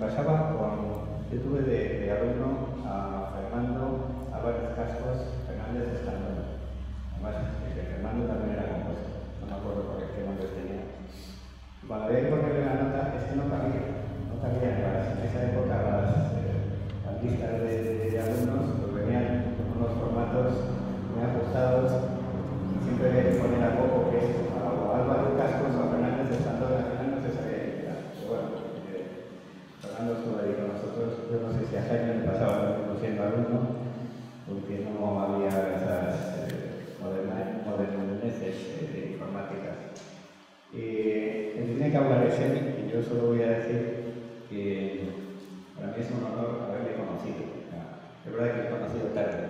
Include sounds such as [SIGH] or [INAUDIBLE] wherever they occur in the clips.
pasaba con. Yo tuve de, alumno a Fernando Álvarez Cascos Fernández de Escandón. Además, el de Fernando también era compuesto, no me acuerdo por qué nombre tenía. Y cuando había que ponerle la nota, es que no cabía, no cabía en, esa época las, eh, de, alumnos pues venían con unos formatos muy ajustados y siempre poner a poco que es a Álvaro Cascos o a Fernández de Escandón, al final no se sabía editar. Pero bueno, eh, Fernando estuvo ahí con nosotros, yo no sé si a Jaime le pasaba lo mismo siendo alumno, porque no había esas eh, moderna- moderneces eh, de informática. Eh, el que tiene que hablar es él, y yo solo voy a decir que para mí es un honor haberle conocido. Es verdad que le he conocido tarde,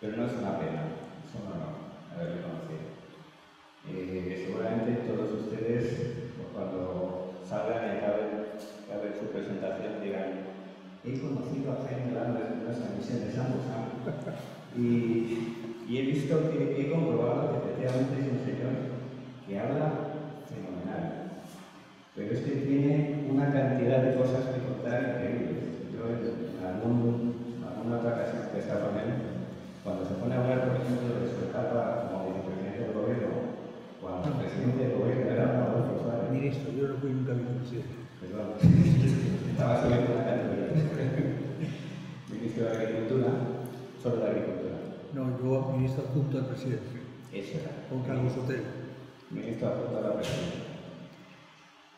pero no es una pena, es un honor haberle conocido. Eh, seguramente todos ustedes, pues, cuando salgan y acaben, su presentación, digan, he conocido a Jaime Lando de nuestra misión de San José y, y he visto que he comprobado que efectivamente es un señor que habla fenomenal. Pero es que tiene una cantidad de cosas que contar increíbles. Yo en algún, alguna otra ocasión que estado con él, cuando se pone a hablar, por ejemplo, de su etapa como vicepresidente del gobierno, cuando el presidente del gobierno era Rodolfo Suárez, Ministro, yo no fui nunca vicepresidente. perdón, estaba subiendo la categoría. Ministro de Agricultura, solo de Agricultura. No, yo ministro adjunto del presidente, Eso era. con Carlos Sotelo. Ministro adjunto a la presidencia.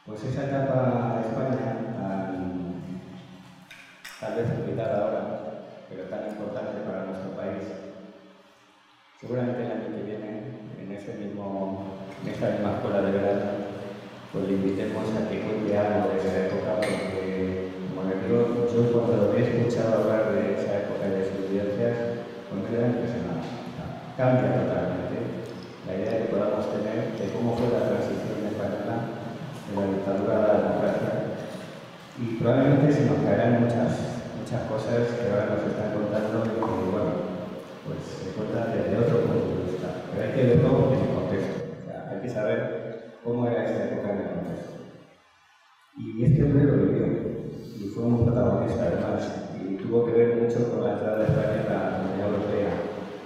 Pues esa etapa de España, tan, tal vez ahora, pero tan importante para nuestro país, seguramente el año que viene, en ese mismo, en esta misma escuela de verano, pues le invitemos a que cuente algo de esa época, porque como le digo, yo cuando he escuchado hablar de esa época y de sus vivencias, pues queda impresionante. Cambia totalmente la idea que podamos tener de cómo fue la transición de la dictadura a la democracia. Y probablemente se nos caerán muchas, muchas cosas que ahora nos están contando y que, bueno, pues se cuentan desde otro punto de vista. Pero hay que verlo en el contexto. O sea, hay que saber cómo era esa época en el contexto. Y este hombre lo vivió y fue un protagonista además y tuvo que ver mucho con la entrada de España en la Unión Europea.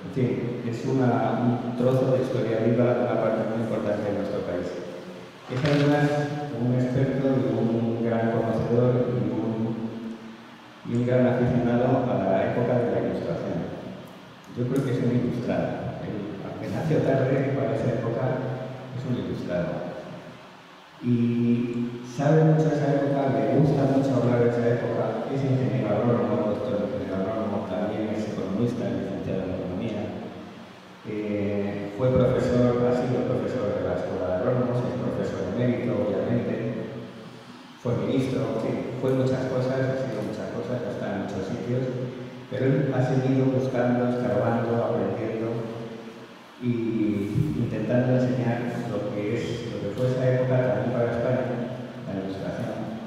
En fin, es una- un trozo de historia viva una parte muy importante de nuestro país. Es además un experto y un gran conocedor y un, y un gran aficionado a la época de la ilustración. Yo creo que es un ilustrado. Aunque nació tarde para esa época, es un ilustrado y sabe mucho esa época, le gusta mucho hablar de esa época, es ingeniero agrónomo, doctor ingeniero agrónomo, también es economista, licenciado en economía, Eh, fue profesor, ha sido profesor de la Escuela de Agrónomos, es de mérito, obviamente, fue ministro, fue muchas cosas, ha sido muchas cosas, está en muchos sitios, pero él ha seguido buscando, escarbando, aprendiendo y intentando enseñar lo que es, lo que fue esa época también para España, la ilustración,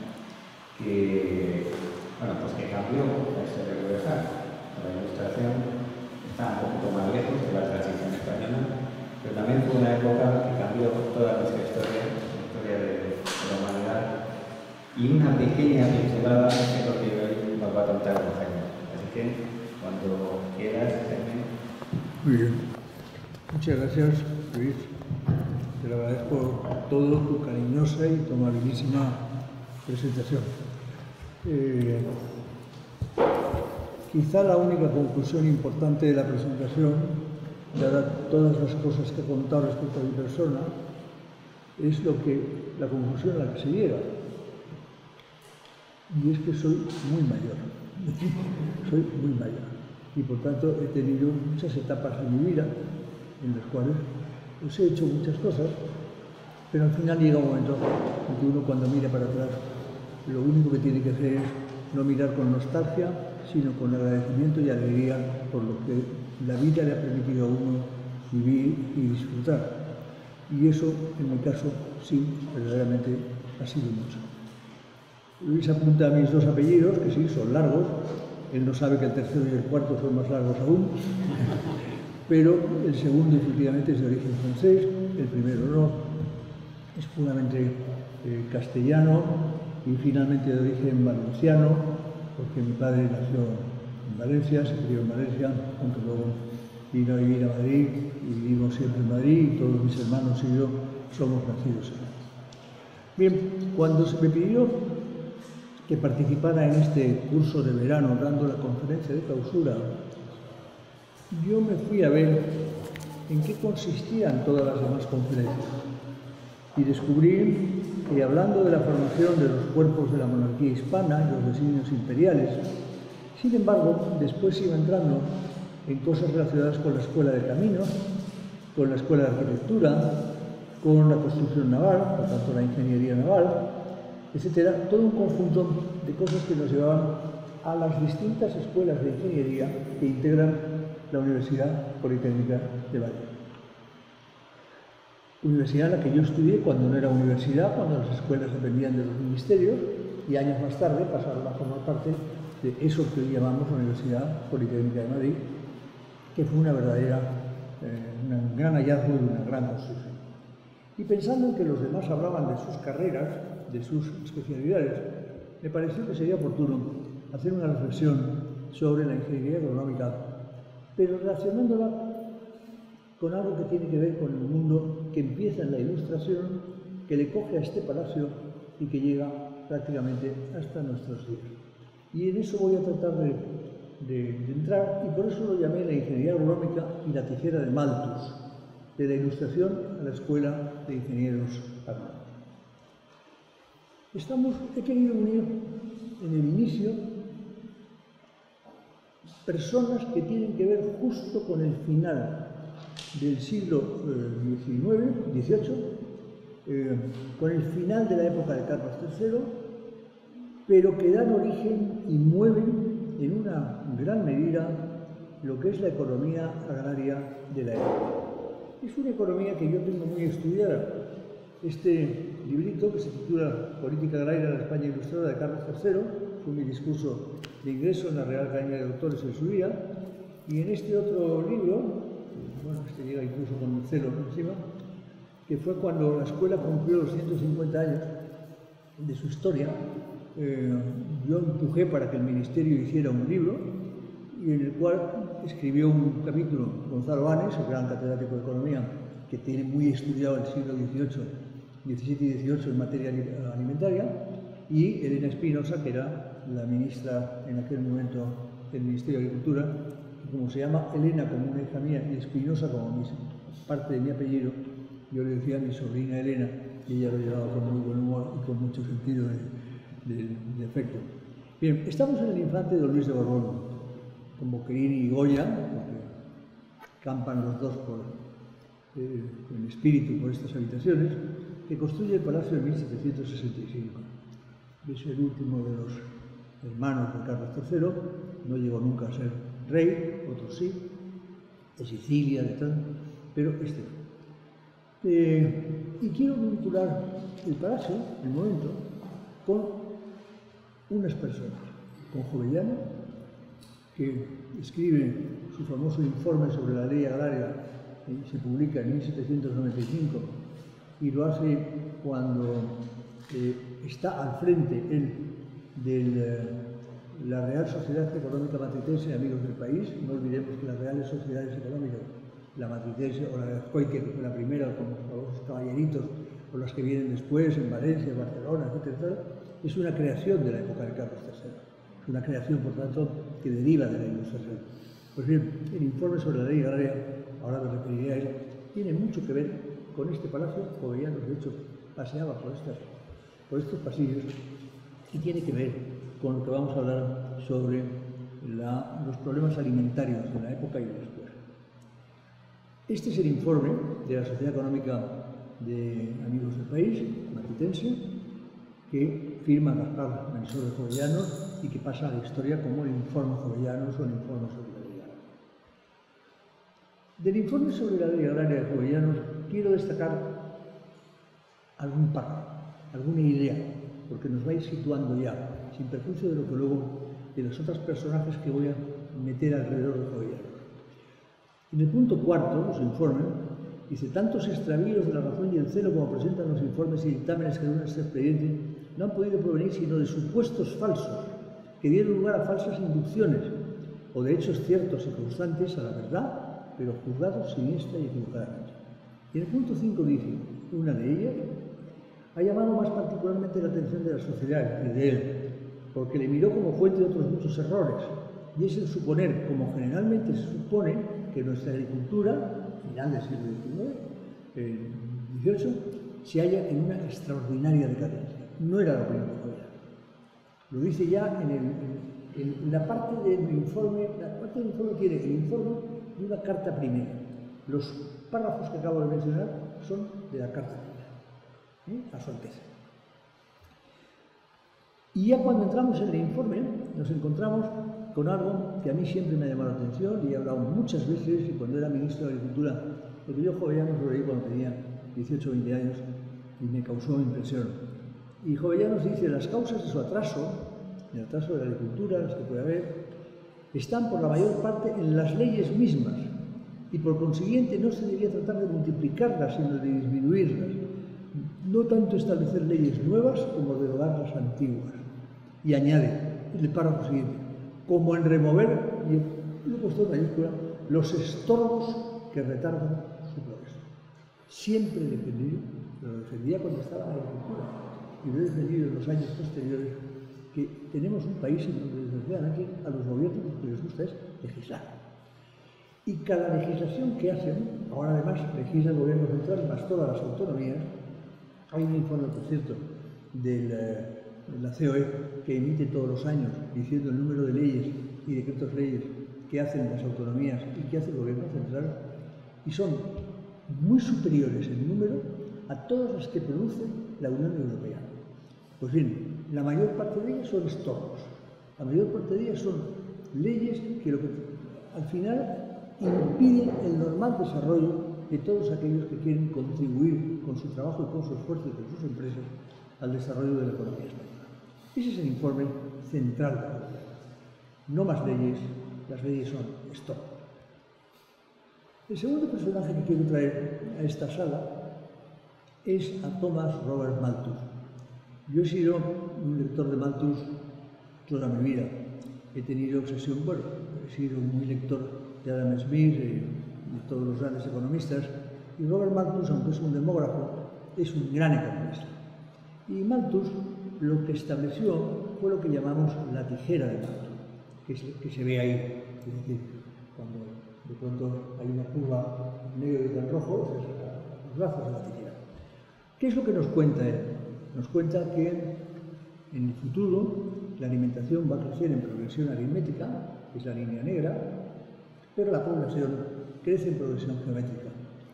que, bueno, pues que cambió la historia universal. La ilustración está un poquito más lejos de la transición española, pero también fue una época que cambió toda nuestra historia, de, de la humanidad, y una pequeña pincelada es lo que hoy nos va a contar Jaime. Así que, cuando quieras, Jaime, Muy bien. Muchas gracias, Luis. Te lo agradezco todo tu cariñosa y tu amabilísima presentación. Eh, quizá la única conclusión importante de la presentación, dada todas las cosas que he contado respecto a mi persona, es lo que, la conclusión a la que se llega. Y es que soy muy mayor. [LAUGHS] soy muy mayor. Y por tanto he tenido muchas etapas de mi vida en las cuales pues, he hecho muchas cosas, pero al final llega un momento en que uno cuando mira para atrás, lo único que tiene que hacer es no mirar con nostalgia, sino con agradecimiento y alegría por lo que la vida le ha permitido a uno vivir y disfrutar. Y eso, en mi caso, sí, verdaderamente ha sido mucho. Luis apunta a mis dos apellidos, que sí, son largos. Él no sabe que el tercero y el cuarto son más largos aún. [LAUGHS] Pero el segundo, efectivamente, es de origen francés, el primero no. Es puramente eh, castellano y finalmente de origen valenciano, porque mi padre nació en Valencia, se crió en Valencia, aunque luego vino a vivir a Madrid y vivimos siempre en Madrid y todos mis hermanos y yo somos nacidos en Bien, cuando se me pidió que participara en este curso de verano dando la conferencia de clausura, yo me fui a ver en qué consistían todas las demás conferencias. Y descubrí que hablando de la formación de los cuerpos de la monarquía hispana y los designios imperiales, sin embargo, después iba entrando en cosas relacionadas con la escuela de caminos, con la escuela de arquitectura, con la construcción naval, por tanto la ingeniería naval, etcétera, todo un conjunto de cosas que nos llevaban a las distintas escuelas de ingeniería que integran la Universidad Politécnica de Valle. Universidad en la que yo estudié cuando no era universidad, cuando las escuelas dependían de los ministerios, y años más tarde pasaron a formar parte de eso que hoy llamamos Universidad Politécnica de Madrid, que fue una verdadera, eh, un gran hallazgo y una gran construcción. Y pensando en que los demás hablaban de sus carreras, de sus especialidades, me pareció que sería oportuno hacer una reflexión sobre la ingeniería económica, pero relacionándola con algo que tiene que ver con el mundo que empieza en la ilustración, que le coge a este palacio y que llega prácticamente hasta nuestros días. Y en eso voy a tratar de, de, entrar y por eso lo llamé la ingeniería agronómica y la tijera de Malthus, de la ilustración a la Escuela de Ingenieros Agronómicos. Estamos, he querido unir en el inicio personas que tienen que ver justo con el final del siglo XIX, XVIII, eh, con el final de la época de Carlos III, pero que dan origen y mueven en una gran medida lo que es la economía agraria de la época. Es una economía que yo tengo muy estudiada. Este librito que se titula Política Agraria de la España Ilustrada de Carlos III fue mi discurso de ingreso en la Real Academia de Doctores en su día. Y en este otro libro, bueno, este llega incluso con el celo encima, que fue cuando la escuela cumplió los 150 años de su historia, eh, yo empujé para que el Ministerio hiciera un libro y en el cual escribió un capítulo Gonzalo Anes, el gran catedrático de Economía, que tiene muy estudiado el siglo XVIII, XVII y XVIII en materia alimentaria, y Elena Espinosa, que era la ministra en aquel momento del Ministerio de Agricultura, como se llama Elena como una hija mía y Espinosa como parte de mi apellido, yo le decía a mi sobrina Elena y ella lo llevaba con muy buen humor y con mucho sentido de, de, efecto. Bien, estamos en el infante de Luis de Borbón, con Boquerini y Goya, porque campan los dos por, eh, en espíritu por estas habitaciones, que construye el palacio de 1765. Es el último de los hermanos de Carlos III, no llegó nunca a ser rey, otros sí, de Sicilia, de tal, pero este eh, y quiero vincular el palacio, el momento, con unas personas, con Jovellano, que escribe su famoso informe sobre la ley agraria, que se publica en 1795, y lo hace cuando eh, está al frente él de la Real Sociedad Económica Matritense, amigos del país, no olvidemos que las reales sociedades económicas la matritense o la de la primera, con los caballeritos, o las que vienen después en Valencia, Barcelona, etc., es una creación de la época de Carlos III. Es una creación, por tanto, que deriva de la Ilustración. Pues bien, el informe sobre la ley agraria, ahora me referiré a tiene mucho que ver con este palacio. Jovellanos, de hecho, paseaba por, estas, por estos pasillos y tiene que ver con lo que vamos a hablar sobre los problemas alimentarios de la época y después. Este es el informe de la Sociedad Económica de Amigos del País, matritense, que firma Gaspar Mansor de Jovellanos y que pasa a la historia como el informe Jovellanos o el informe sobre la ley. Del informe sobre la ley agraria de Jovellanos quiero destacar algún párrafo, alguna idea, porque nos va a ir situando ya, sin perjuicio de lo que luego, de los otros personajes que voy a meter alrededor de Jovellanos. En el punto cuarto de su informe, dice, tantos extravíos de la razón y el celo como presentan los informes y dictámenes que dan este expediente no han podido provenir sino de supuestos falsos que dieron lugar a falsas inducciones o de hechos ciertos y constantes a la verdad, pero juzgados siniestra y equivocadamente. Y el punto 5 dice, una de ellas ha llamado más particularmente la atención de la sociedad y de él, porque le miró como fuente de otros muchos errores, y es el suponer, como generalmente se supone, que nuestra agricultura, final del siglo XIX, XVIII, se halla en una extraordinaria decadencia. No era la opinión de Lo dice ya en, la parte del informe, la parte del informe tiene el informe de una carta primera. Los párrafos que acabo de mencionar son de la carta primera, ¿eh? a su Alteza. Y ya cuando entramos en el informe, nos encontramos con algo que a mí siempre me ha llamado la atención y he hablado muchas veces, y cuando era ministro de Agricultura, porque yo Jovellanos lo leí cuando tenía 18 o 20 años y me causó impresión. Y Jovellanos dice, las causas de su atraso, el atraso de la agricultura, las que puede haber, están por la mayor parte en las leyes mismas y por consiguiente no se debería tratar de multiplicarlas, sino de disminuirlas. No tanto establecer leyes nuevas como derogar las antiguas. Y añade, el párrafo siguiente, como en remover, y lo he puesto en mayúscula, los estorbos que retardan su progreso. Siempre he defendido, lo defendía cuando estaba en la agricultura, y lo he defendido en los años posteriores, que tenemos un país en donde desgraciadamente a los gobiernos lo que les gusta es legislar. Y cada legislación que hacen, ahora además legisla el gobierno central más todas las autonomías, hay un informe, por cierto, del, eh, de la COE que emite todos los años diciendo el número de leyes y decretos leyes que hacen las autonomías y que hace el gobierno central y son muy superiores en número a todas las que produce la Unión Europea. Pues bien, la mayor parte de ellas son estorbos, la mayor parte de ellas son leyes que, lo que al final impiden el normal desarrollo de todos aquellos que quieren contribuir con su trabajo y con su esfuerzo y con sus empresas al desarrollo de la economía española. Ese es el informe central de la No más leyes, las leyes son stop. El segundo personaje que quiero traer a esta sala es a Thomas Robert Malthus. Yo he sido un lector de Malthus toda mi vida. He tenido obsesión, bueno, he sido muy lector de Adam Smith, y de todos los grandes economistas, y Robert Malthus, aunque es un demógrafo, es un gran economista. Y Malthus lo que estableció fue lo que llamamos la tijera de Malthus, que, que se ve ahí. Es decir, cuando de pronto hay una curva negro y en rojo, es los brazos de la tijera. ¿Qué es lo que nos cuenta él? Nos cuenta que en el futuro la alimentación va a crecer en progresión aritmética, es la línea negra, pero la población crece en progresión geométrica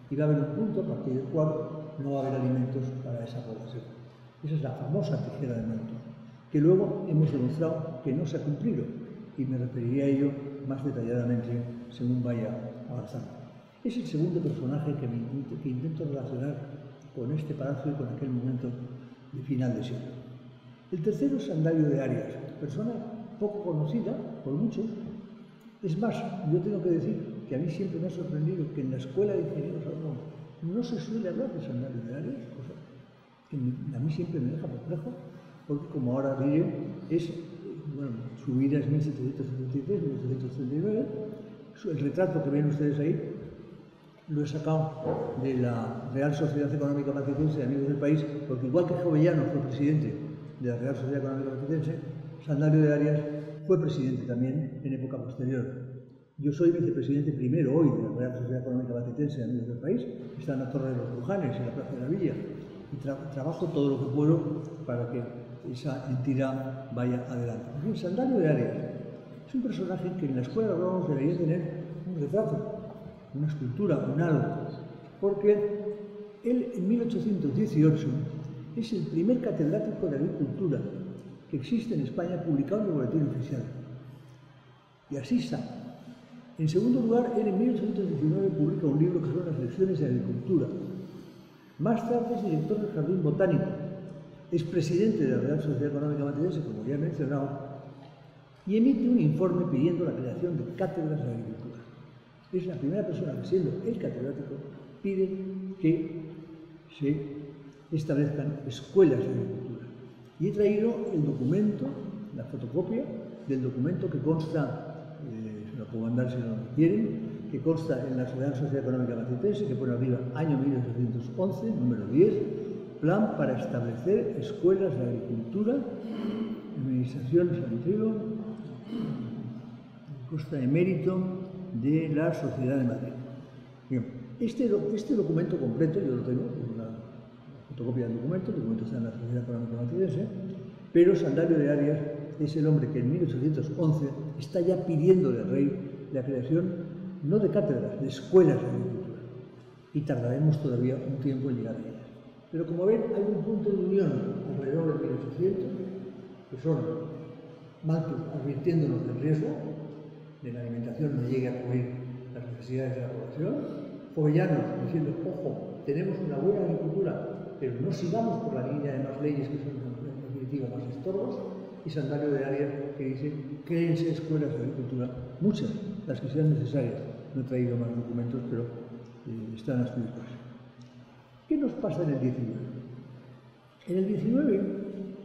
y va a haber un punto a partir del cual no va a haber alimentos para esa población. Esa es la famosa tijera de Malthus, que luego hemos demostrado que no se ha cumplido y me referiré a ello más detalladamente según vaya avanzando. Es el segundo personaje que, me, intento relacionar con este palacio y con aquel momento de final de siglo. El tercero es Sandalio de Arias, persona poco conocida por muchos. Es más, yo tengo que decir que a mí siempre me ha sorprendido que en la escuela de ingenieros no se suele hablar de Sandalio de Arias, cosa que a mí siempre me deja perplejo, porque como ahora diré, es, bueno, su vida es 1773-1739, el retrato que ven ustedes ahí lo he sacado de la Real Sociedad Económica Matritense de Amigos del País, porque igual que Jovellano fue presidente de la Real Sociedad Económica Matritense, Sandalio de Arias fue presidente también en época posterior. Yo soy vicepresidente primero hoy de la Real Sociedad Económica Matritense de Amigos del País, está en la Torre de los Brujanes, en la Plaza de la Villa, y tra trabajo todo lo que puedo para que esa entidad vaya adelante. En Sandalio de Arias es un personaje que en la escuela de debería tener un retrato, una escultura, un algo, porque él en 1818 es el primer catedrático de agricultura que existe en España publicado en el boletín oficial. Y así está. En segundo lugar, él en 1819 publica un libro que son las lecciones de agricultura. Más tarde es director del Jardín Botánico, es presidente de la Real Sociedad Económica Matricense, como ya he mencionado, y emite un informe pidiendo la creación de cátedras de agricultura. Es la primera persona que, siendo el catedrático, pide que se establezcan escuelas de agricultura. Y he traído el documento, la fotocopia del documento que consta, eh, se lo puedo mandar si lo quieren, que consta en la Sociedad Económica Matricense, que pone arriba año 1811, número 10, plan para establecer escuelas de agricultura, administración sanitaria, consta mérito de la Sociedad de Madrid. Este, este documento completo, yo lo tengo, una fotocopia del documento, el documento está en la Sociedad Económica Matricense, pero Sandario de Arias es el hombre que en 1811 está ya pidiéndole al rey la creación no de cátedras, de escuelas de agricultura. Y tardaremos todavía un tiempo en llegar a ellas. Pero como ven, hay un punto de unión alrededor de 1800, que son Malthus advirtiéndonos del riesgo de la alimentación no llegue a cubrir las necesidades de la población, Jovellanos diciendo, ojo, tenemos una buena agricultura, pero no sigamos por la línea de más leyes que son en definitiva más estorbos, y Sandario de Arias que dice, créense escuelas de agricultura, muchas, las que sean necesarias. No he traído más documentos, pero eh, están escritos. ¿Qué nos pasa en el 19? En el 19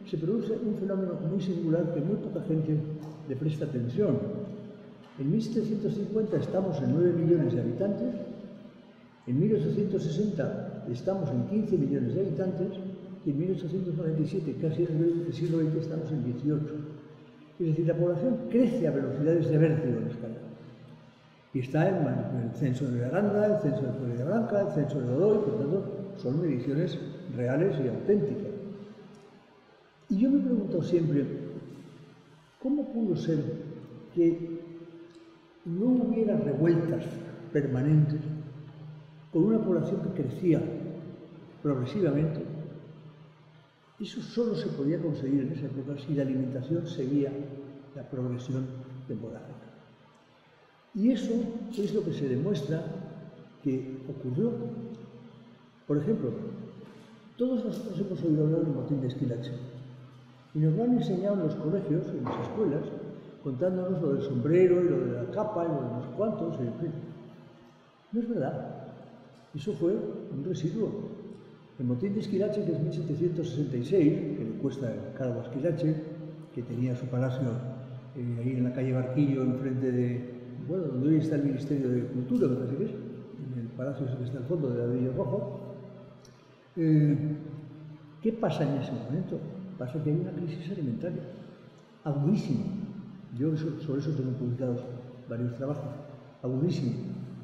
se produce un fenómeno muy singular que muy poca gente le presta atención. En 1750 estamos en 9 millones de habitantes, en 1860 estamos en 15 millones de habitantes y en 1897, casi en el siglo XX, estamos en 18. Es decir, la población crece a velocidades de vértigo en España. Y está el, el censo de Aranda, el censo de Florida Blanca, el censo de Godoy, por tanto, son mediciones reales y auténticas. Y yo me pregunto siempre, ¿cómo pudo ser que no hubiera revueltas permanentes con una población que crecía progresivamente? Eso solo se podía conseguir en esa época si la alimentación seguía la progresión demográfica. Y eso es lo que se demuestra que ocurrió. Por ejemplo, todos nosotros hemos oído hablar del motín de Esquilache y nos lo han enseñado en los colegios, en las escuelas, contándonos lo del sombrero y lo de la capa y lo de los cuantos, en fin. No es verdad. Eso fue un residuo. El motín de Esquilache, es 1766, que le cuesta caro a Esquilache, que tenía su palacio eh, ahí en la calle Barquillo, enfrente de, bueno, donde hoy está el Ministerio de Cultura, me parece que es, en el palacio que está al fondo de ladrillo rojo. Eh, ¿Qué pasa en ese momento? Pasa que hay una crisis alimentaria agudísima. Yo sobre eso tengo publicados varios trabajos. Agudísima.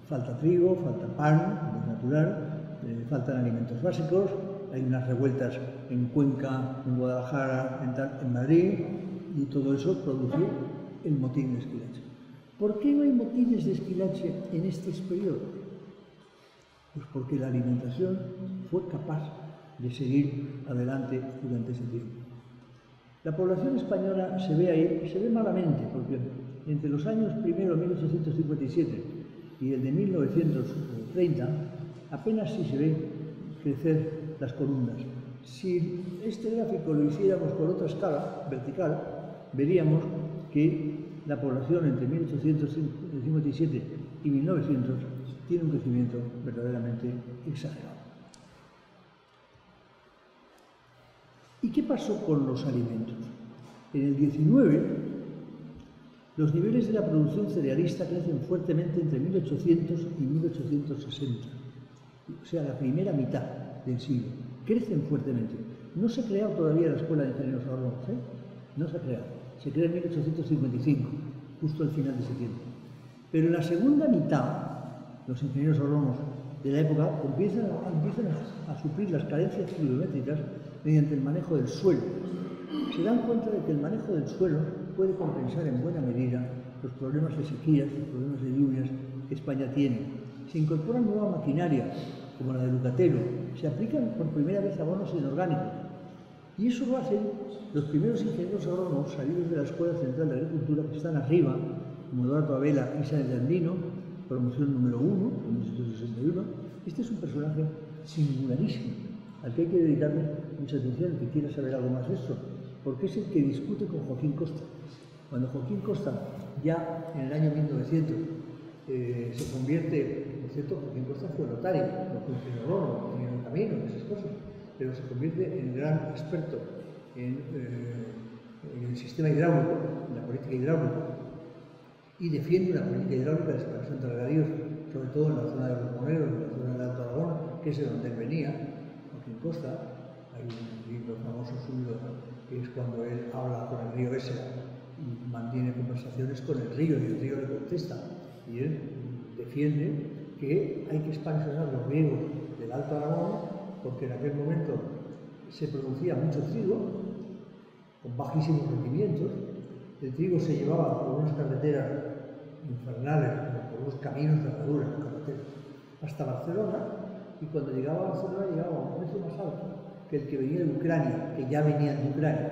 Falta trigo, falta pan, es natural, eh, faltan alimentos básicos, hay unas revueltas en Cuenca, en Guadalajara, en, Madrid, y todo eso produce el motín de Esquilache. ¿Por qué no hay motines de Esquilache en este periodo? Pues porque la alimentación fue capaz de seguir adelante durante ese tiempo. La población española se ve ahí, se ve malamente, porque entre los años primero 1857 y el de 1930 apenas si se ve crecer las columnas. Si este gráfico lo hiciéramos con otra escala vertical, veríamos que la población entre 1857 y 1900 tiene un crecimiento verdaderamente exagerado. ¿Y qué pasó con los alimentos? En el 19, los niveles de la producción cerealista crecen fuertemente entre 1800 y 1860, o sea, la primera mitad del siglo. Crecen fuertemente. No se ha creado todavía la Escuela de Ingenieros Agrónomos, ¿eh? No se ha creado se crea en 1855, justo al final de ese. Pero en la segunda mitad, los ingenieros agrónomos de la época empiezan, a, suplir las carencias kilométricas mediante el manejo del suelo. Se dan cuenta de que el manejo del suelo puede compensar en buena medida los problemas de sequías, los problemas de lluvias que España tiene. Se incorpora nueva maquinaria, como la de Lucatero, se aplican por primera vez abonos inorgánicos, Y eso lo hacen los primeros ingenieros agrónomos salidos de la Escuela Central de Agricultura que están arriba, como Eduardo Abela y Sáenz de Andino, promoción número uno, en 1961. Este es un personaje singularísimo, al que hay que dedicarle mucha atención, que quiera saber algo más de esto, porque es el que discute con Joaquín Costa. Cuando Joaquín Costa, ya en el año 1900, eh, se convierte, ¿no es cierto? Joaquín Costa fue notario, no fue ingeniero, no tenía un camino, esas cosas, pero se convierte en gran experto en, eh, en el sistema hidráulico, en la política hidráulica, y defiende una política hidráulica de expansión de regadíos, sobre todo en la zona de los Moneros, en la zona del Alto Aragón, que es de donde él venía, Joaquín Costa. Hay un libro famoso suyo que es cuando él habla con el río Esera y mantiene conversaciones con el río y el río le contesta. Y él defiende que hay que expansionar los riegos del Alto Aragón porque en aquel momento se producía mucho trigo con bajísimos rendimientos. El trigo se llevaba por unas carreteras infernales, por unos caminos de herradura, carreteras, hasta Barcelona y cuando llegaba a Barcelona llegaba a un precio más alto que el que venía de Ucrania, que ya venían de Ucrania,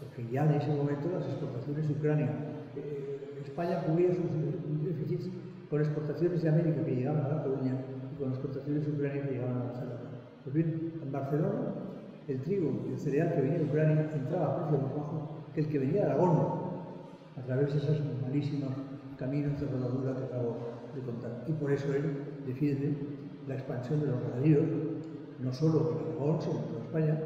porque ya en ese momento las exportaciones de Ucrania, eh, España cubría sus déficits con exportaciones de América que llegaban a la Coruña y con exportaciones de Ucrania que llegaban a Barcelona. Pues bien, en Barcelona el trigo y el cereal que venía de Ucrania entraba a precio más bajo que el que venía de Aragón, a través de esos malísimos caminos de rodadura que acabo de contar. Y por eso él defiende la expansión de los regadíos, no solo en Aragón, sino en toda España,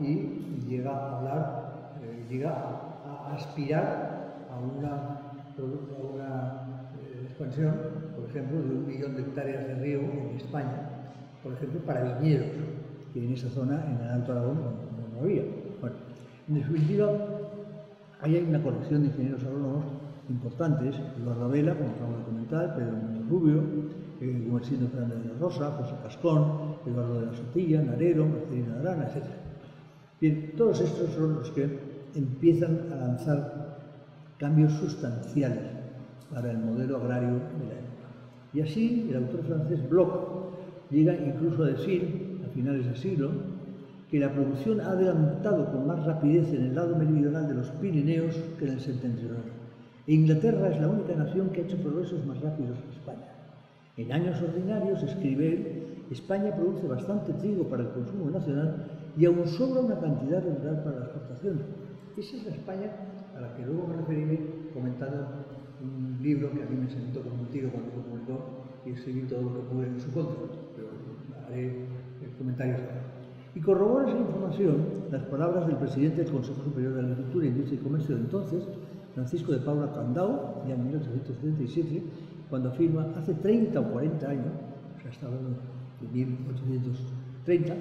y llega a hablar, eh, llega a, aspirar a una, una eh, expansión, por ejemplo, de un millón de hectáreas de río en España, por ejemplo, para viñedos, que en esa zona, en el Alto Aragón, no, había. Bueno, en definitiva, ahí hay una colección de ingenieros agrónomos importantes, Eduardo Vela, como acabo de comentar, Pedro Rubio, eh, Gumersindo Fernández de la Rosa, José Cascón, Eduardo de la Sotilla, Narero, Marcelino Arana, etc. Bien, todos estos son los que empiezan a lanzar cambios sustanciales para el modelo agrario de la época. Y así el autor francés Bloch llega incluso a decir, a finales del siglo, que la producción ha adelantado con más rapidez en el lado meridional de los Pirineos que en el septentrional. E Inglaterra es la única nación que ha hecho progresos más rápidos que España. En años ordinarios, escribe él, España produce bastante trigo para el consumo nacional y aún sobra una cantidad regular para la exportación. Esa es la España a la que luego me referiré comentando un libro que a mí me sentó como un tiro cuando lo publicó y escribí todo lo que pude en su contra, pero haré comentarios ahora. Y corrobora esa información las palabras del presidente del Consejo Superior de Agricultura, Industria y Comercio de entonces, Francisco de Paula Candao, ya en 1877, cuando afirma, hace 30 o 40 años, o sea, está hablando de 1830,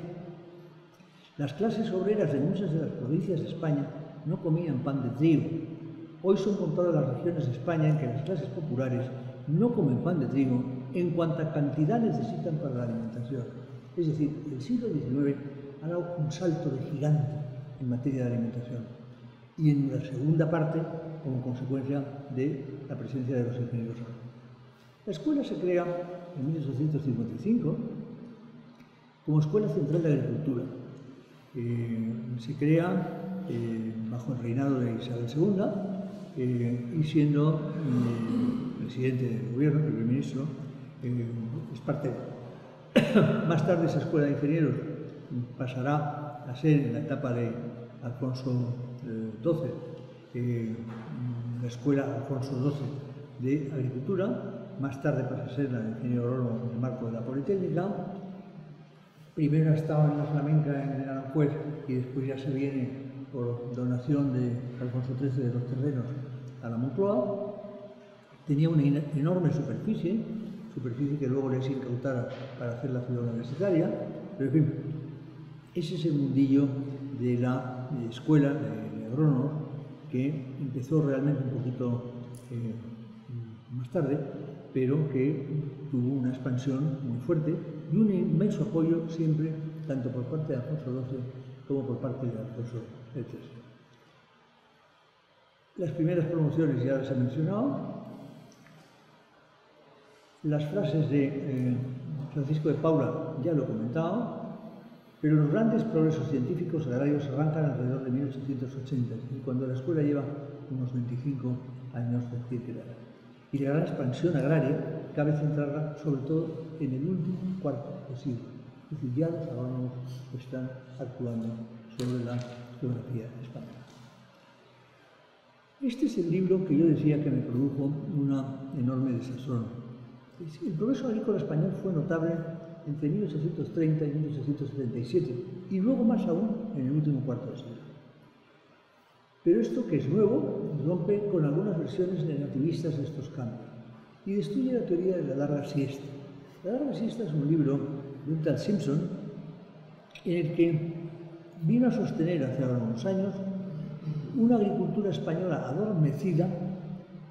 las clases obreras de muchas de las provincias de España no comían pan de trigo. Hoy son contadas las regiones de España en que las clases populares no comen pan de trigo en cuanta cantidad necesitan para la alimentación. Es decir, el siglo XIX ha dado un salto de gigante en materia de alimentación. Y en la segunda parte, como consecuencia de la presencia de los ingenieros La escuela se crea en 1855 como Escuela Central de Agricultura. Eh, se crea eh, bajo el reinado de Isabel II eh, y siendo presidente del gobierno, primer ministro, es parte [COUGHS] Más tarde esa escuela de ingenieros pasará a ser en la etapa de Alfonso XII, la escuela Alfonso XII de Agricultura, más tarde pasa a ser la de ingeniero agrónomo en el marco de la Politécnica, primero ha estado en la flamenca en Aranjuez y después ya se viene por donación de Alfonso XIII de los terrenos a la Moncloa, tenía una enorme superficie, superficie que luego les incautara para hacer la ciudad universitaria, pero en fin, ese es mundillo de la escuela de agrónomos que empezó realmente un poquito eh, más tarde, pero que tuvo una expansión muy fuerte y un inmenso apoyo siempre, tanto por parte de Alfonso XII como por parte de Alfonso XIII. Las primeras promociones ya las he mencionado, las frases de eh, Francisco de Paula ya lo he comentado. Pero los grandes progresos científicos agrarios arrancan alrededor de 1880, y cuando la escuela lleva unos 25 años de circular. Y la gran expansión agraria cabe centrarla sobre todo en el último cuarto de siglo. Es decir, ya los agrónomos están actuando sobre la geografía española. Este es el libro que yo decía que me produjo una enorme desazón. El progreso agrícola español fue notable entre 1830 y 1877, y luego más aún en el último cuarto de siglo. Pero esto, que es nuevo, rompe con algunas versiones negativistas de estos cambios y destruye la teoría de la larga siesta. La larga siesta es un libro de un tal Simpson en el que vino a sostener hace ahora unos años una agricultura española adormecida,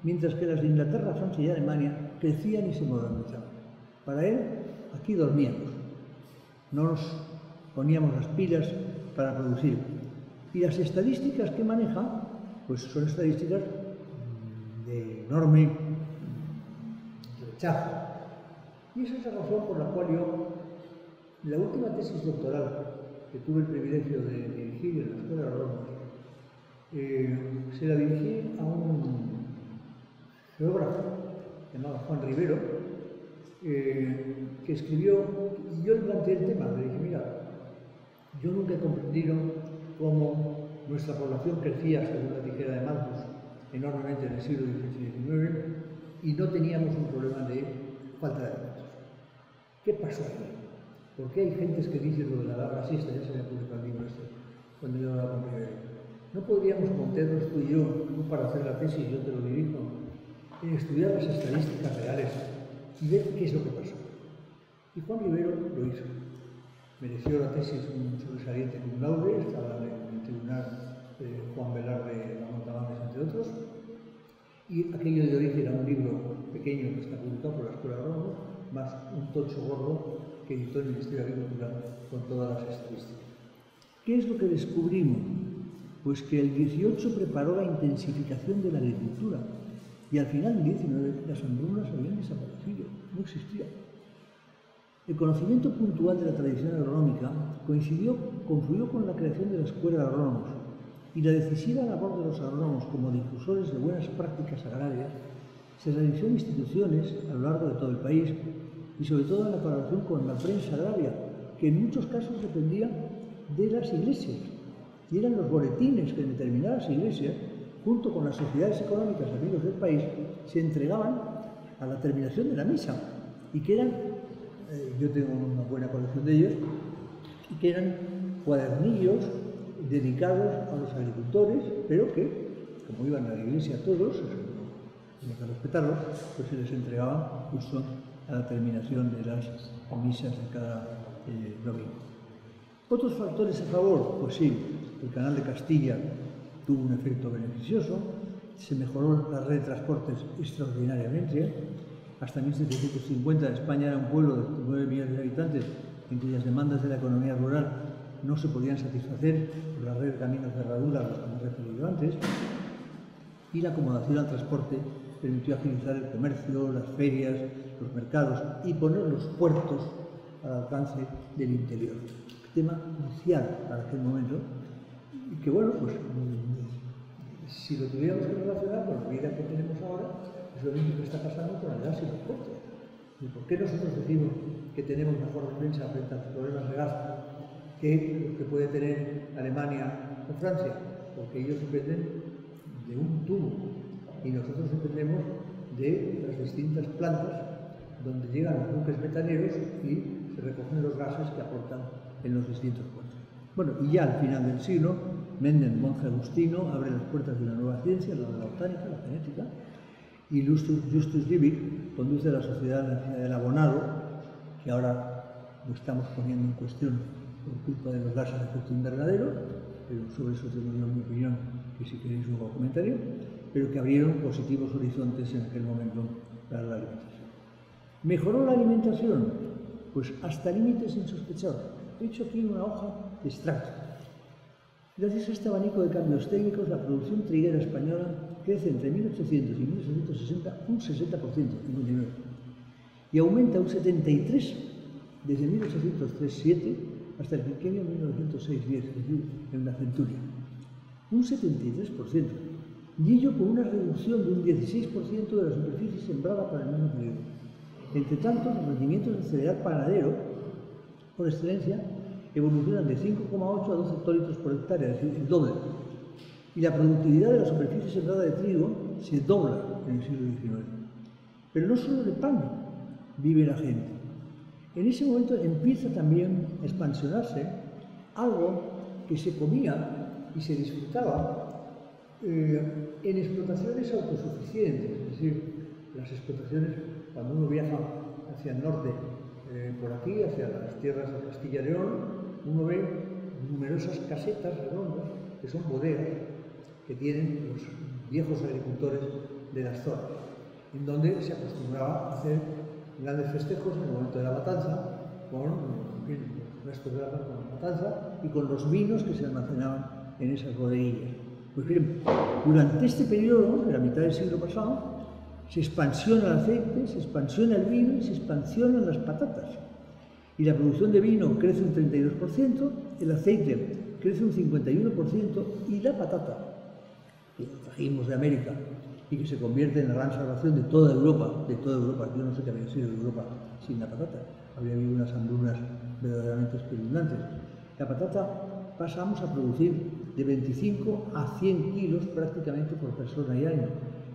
mientras que las de Inglaterra, Francia y Alemania crecían y se modernizaban. Para él, aquí dormíamos, no nos poníamos las pilas para producir. Y las estadísticas que maneja, pues son estadísticas de enorme rechazo. Y esa es la razón por la cual yo, la última tesis doctoral que tuve el privilegio de dirigir en la Escuela de Roma, eh, se la dirigí a un geógrafo llamado Juan Rivero, eh, que escribió, y yo le planteé el tema, le dije, mira, yo nunca he comprendido cómo nuestra población crecía, según la tijera de Malthus, enormemente en el siglo XVIII y XIX, y no teníamos un problema de falta de alimentos. ¿Qué pasó aquí? ¿Por qué hay gentes que dicen lo de la larga siesta? Ya se me publicado el libro este, cuando yo hablaba con Rivero. ¿No podríamos montarnos tú y yo, tú para hacer la tesis, yo te lo dirijo, en estudiar las estadísticas reales y ver qué es lo que pasó. Y Juan Rivero lo hizo. Mereció la tesis un sobresaliente cum laude, estaba en el tribunal eh, Juan Velarde de Montamantes, entre otros, y aquello de origen era un libro pequeño que está publicado por la Escuela de más un tocho gordo que editó el Ministerio de Agricultura con todas las estadísticas. ¿Qué es lo que descubrimos? Pues que el 18 preparó la intensificación de la agricultura, y al final del 19 las hambrunas habían desaparecido, no existían. El conocimiento puntual de la tradición agronómica coincidió, confluyó con la creación de la Escuela de Agrónomos y la decisiva labor de los agrónomos como difusores de buenas prácticas agrarias se realizó en instituciones a lo largo de todo el país y sobre todo en la colaboración con la prensa agraria, que en muchos casos dependía de las iglesias. Y eran los boletines que determinadas iglesias junto con las sociedades económicas amigos del país, se entregaban a la terminación de la misa y que eran, eh, yo tengo una buena colección de ellos, y que eran cuadernillos dedicados a los agricultores, pero que, como iban a la iglesia todos, había que respetarlos, pues se les entregaban justo a la terminación de las misas de cada eh, domingo. Otros factores a favor, pues sí, el canal de Castilla tuvo un efecto beneficioso, se mejoró la red de transportes extraordinariamente. Hasta 1750 España era un pueblo de 9 millones de habitantes en cuyas demandas de la economía rural no se podían satisfacer por la red de caminos de herradura a los que me he referido antes. Y la acomodación al transporte permitió agilizar el comercio, las ferias, los mercados y poner los puertos al alcance del interior. Tema crucial para aquel momento y que bueno, pues si lo tuviéramos que relacionar con la vida que tenemos ahora, es lo mismo que está pasando con el gas y los puertos. ¿Y por qué nosotros decimos que tenemos mejor defensa frente a los problemas de gas que lo que puede tener Alemania o Francia? Porque ellos dependen de un tubo y nosotros dependemos de las distintas plantas donde llegan los buques metaneros y se recogen los gases que aportan en los distintos puertos. Bueno, y ya al final del siglo, Mendel, monje agustino, abre las puertas de una nueva ciencia, la de la botánica, la genética, y Justus Liebig conduce la sociedad del abonado, que ahora lo estamos poniendo en cuestión por culpa de los gases de efecto invernadero, pero sobre eso tengo yo mi opinión, que si queréis luego comentario, pero que abrieron positivos horizontes en aquel momento para la alimentación. ¿Mejoró la alimentación? Pues hasta límites insospechados. He hecho aquí una hoja de extracto. Gracias a este abanico de cambios técnicos, la producción triguera española crece entre 1800 y 1860 un 60%, 59, y aumenta un 73 desde 1803-7 hasta el quinquenio 1906-10, es decir, en una centuria. Un 73%. Y ello con una reducción de un 16% de la superficie sembrada para el mismo periodo. Entre tanto, los rendimientos del cereal panadero, por excelencia, evolucionan de 5,8 a 12 hectolitros por hectárea, es decir, el doble. Y la productividad de la superficie sembrada de trigo se dobla en el siglo XIX. Pero no solo de pan vive la gente. En ese momento empieza también a expansionarse algo que se comía y se disfrutaba eh, en explotaciones autosuficientes, es decir, las explotaciones, cuando uno viaja hacia el norte, eh, por aquí, hacia las tierras de Castilla y León, uno ve numerosas casetas redondas que son bodegas que tienen los viejos agricultores de las zonas, en donde se acostumbraba a hacer grandes festejos en el momento de la matanza, con los restos de la, matanza y con los vinos que se almacenaban en esas bodeguillas. Pues bien, durante este periodo, de la mitad del siglo pasado, se expansiona el aceite, se expansiona el vino y se expansionan las patatas y la producción de vino crece un 32%, el aceite crece un 51% y la patata, que trajimos de América y que se convierte en la gran salvación de toda Europa, de toda Europa, yo no sé qué habría sido Europa sin la patata, habría habido unas hambrunas verdaderamente espeluznantes. La patata pasamos a producir de 25 a 100 kilos prácticamente por persona y año,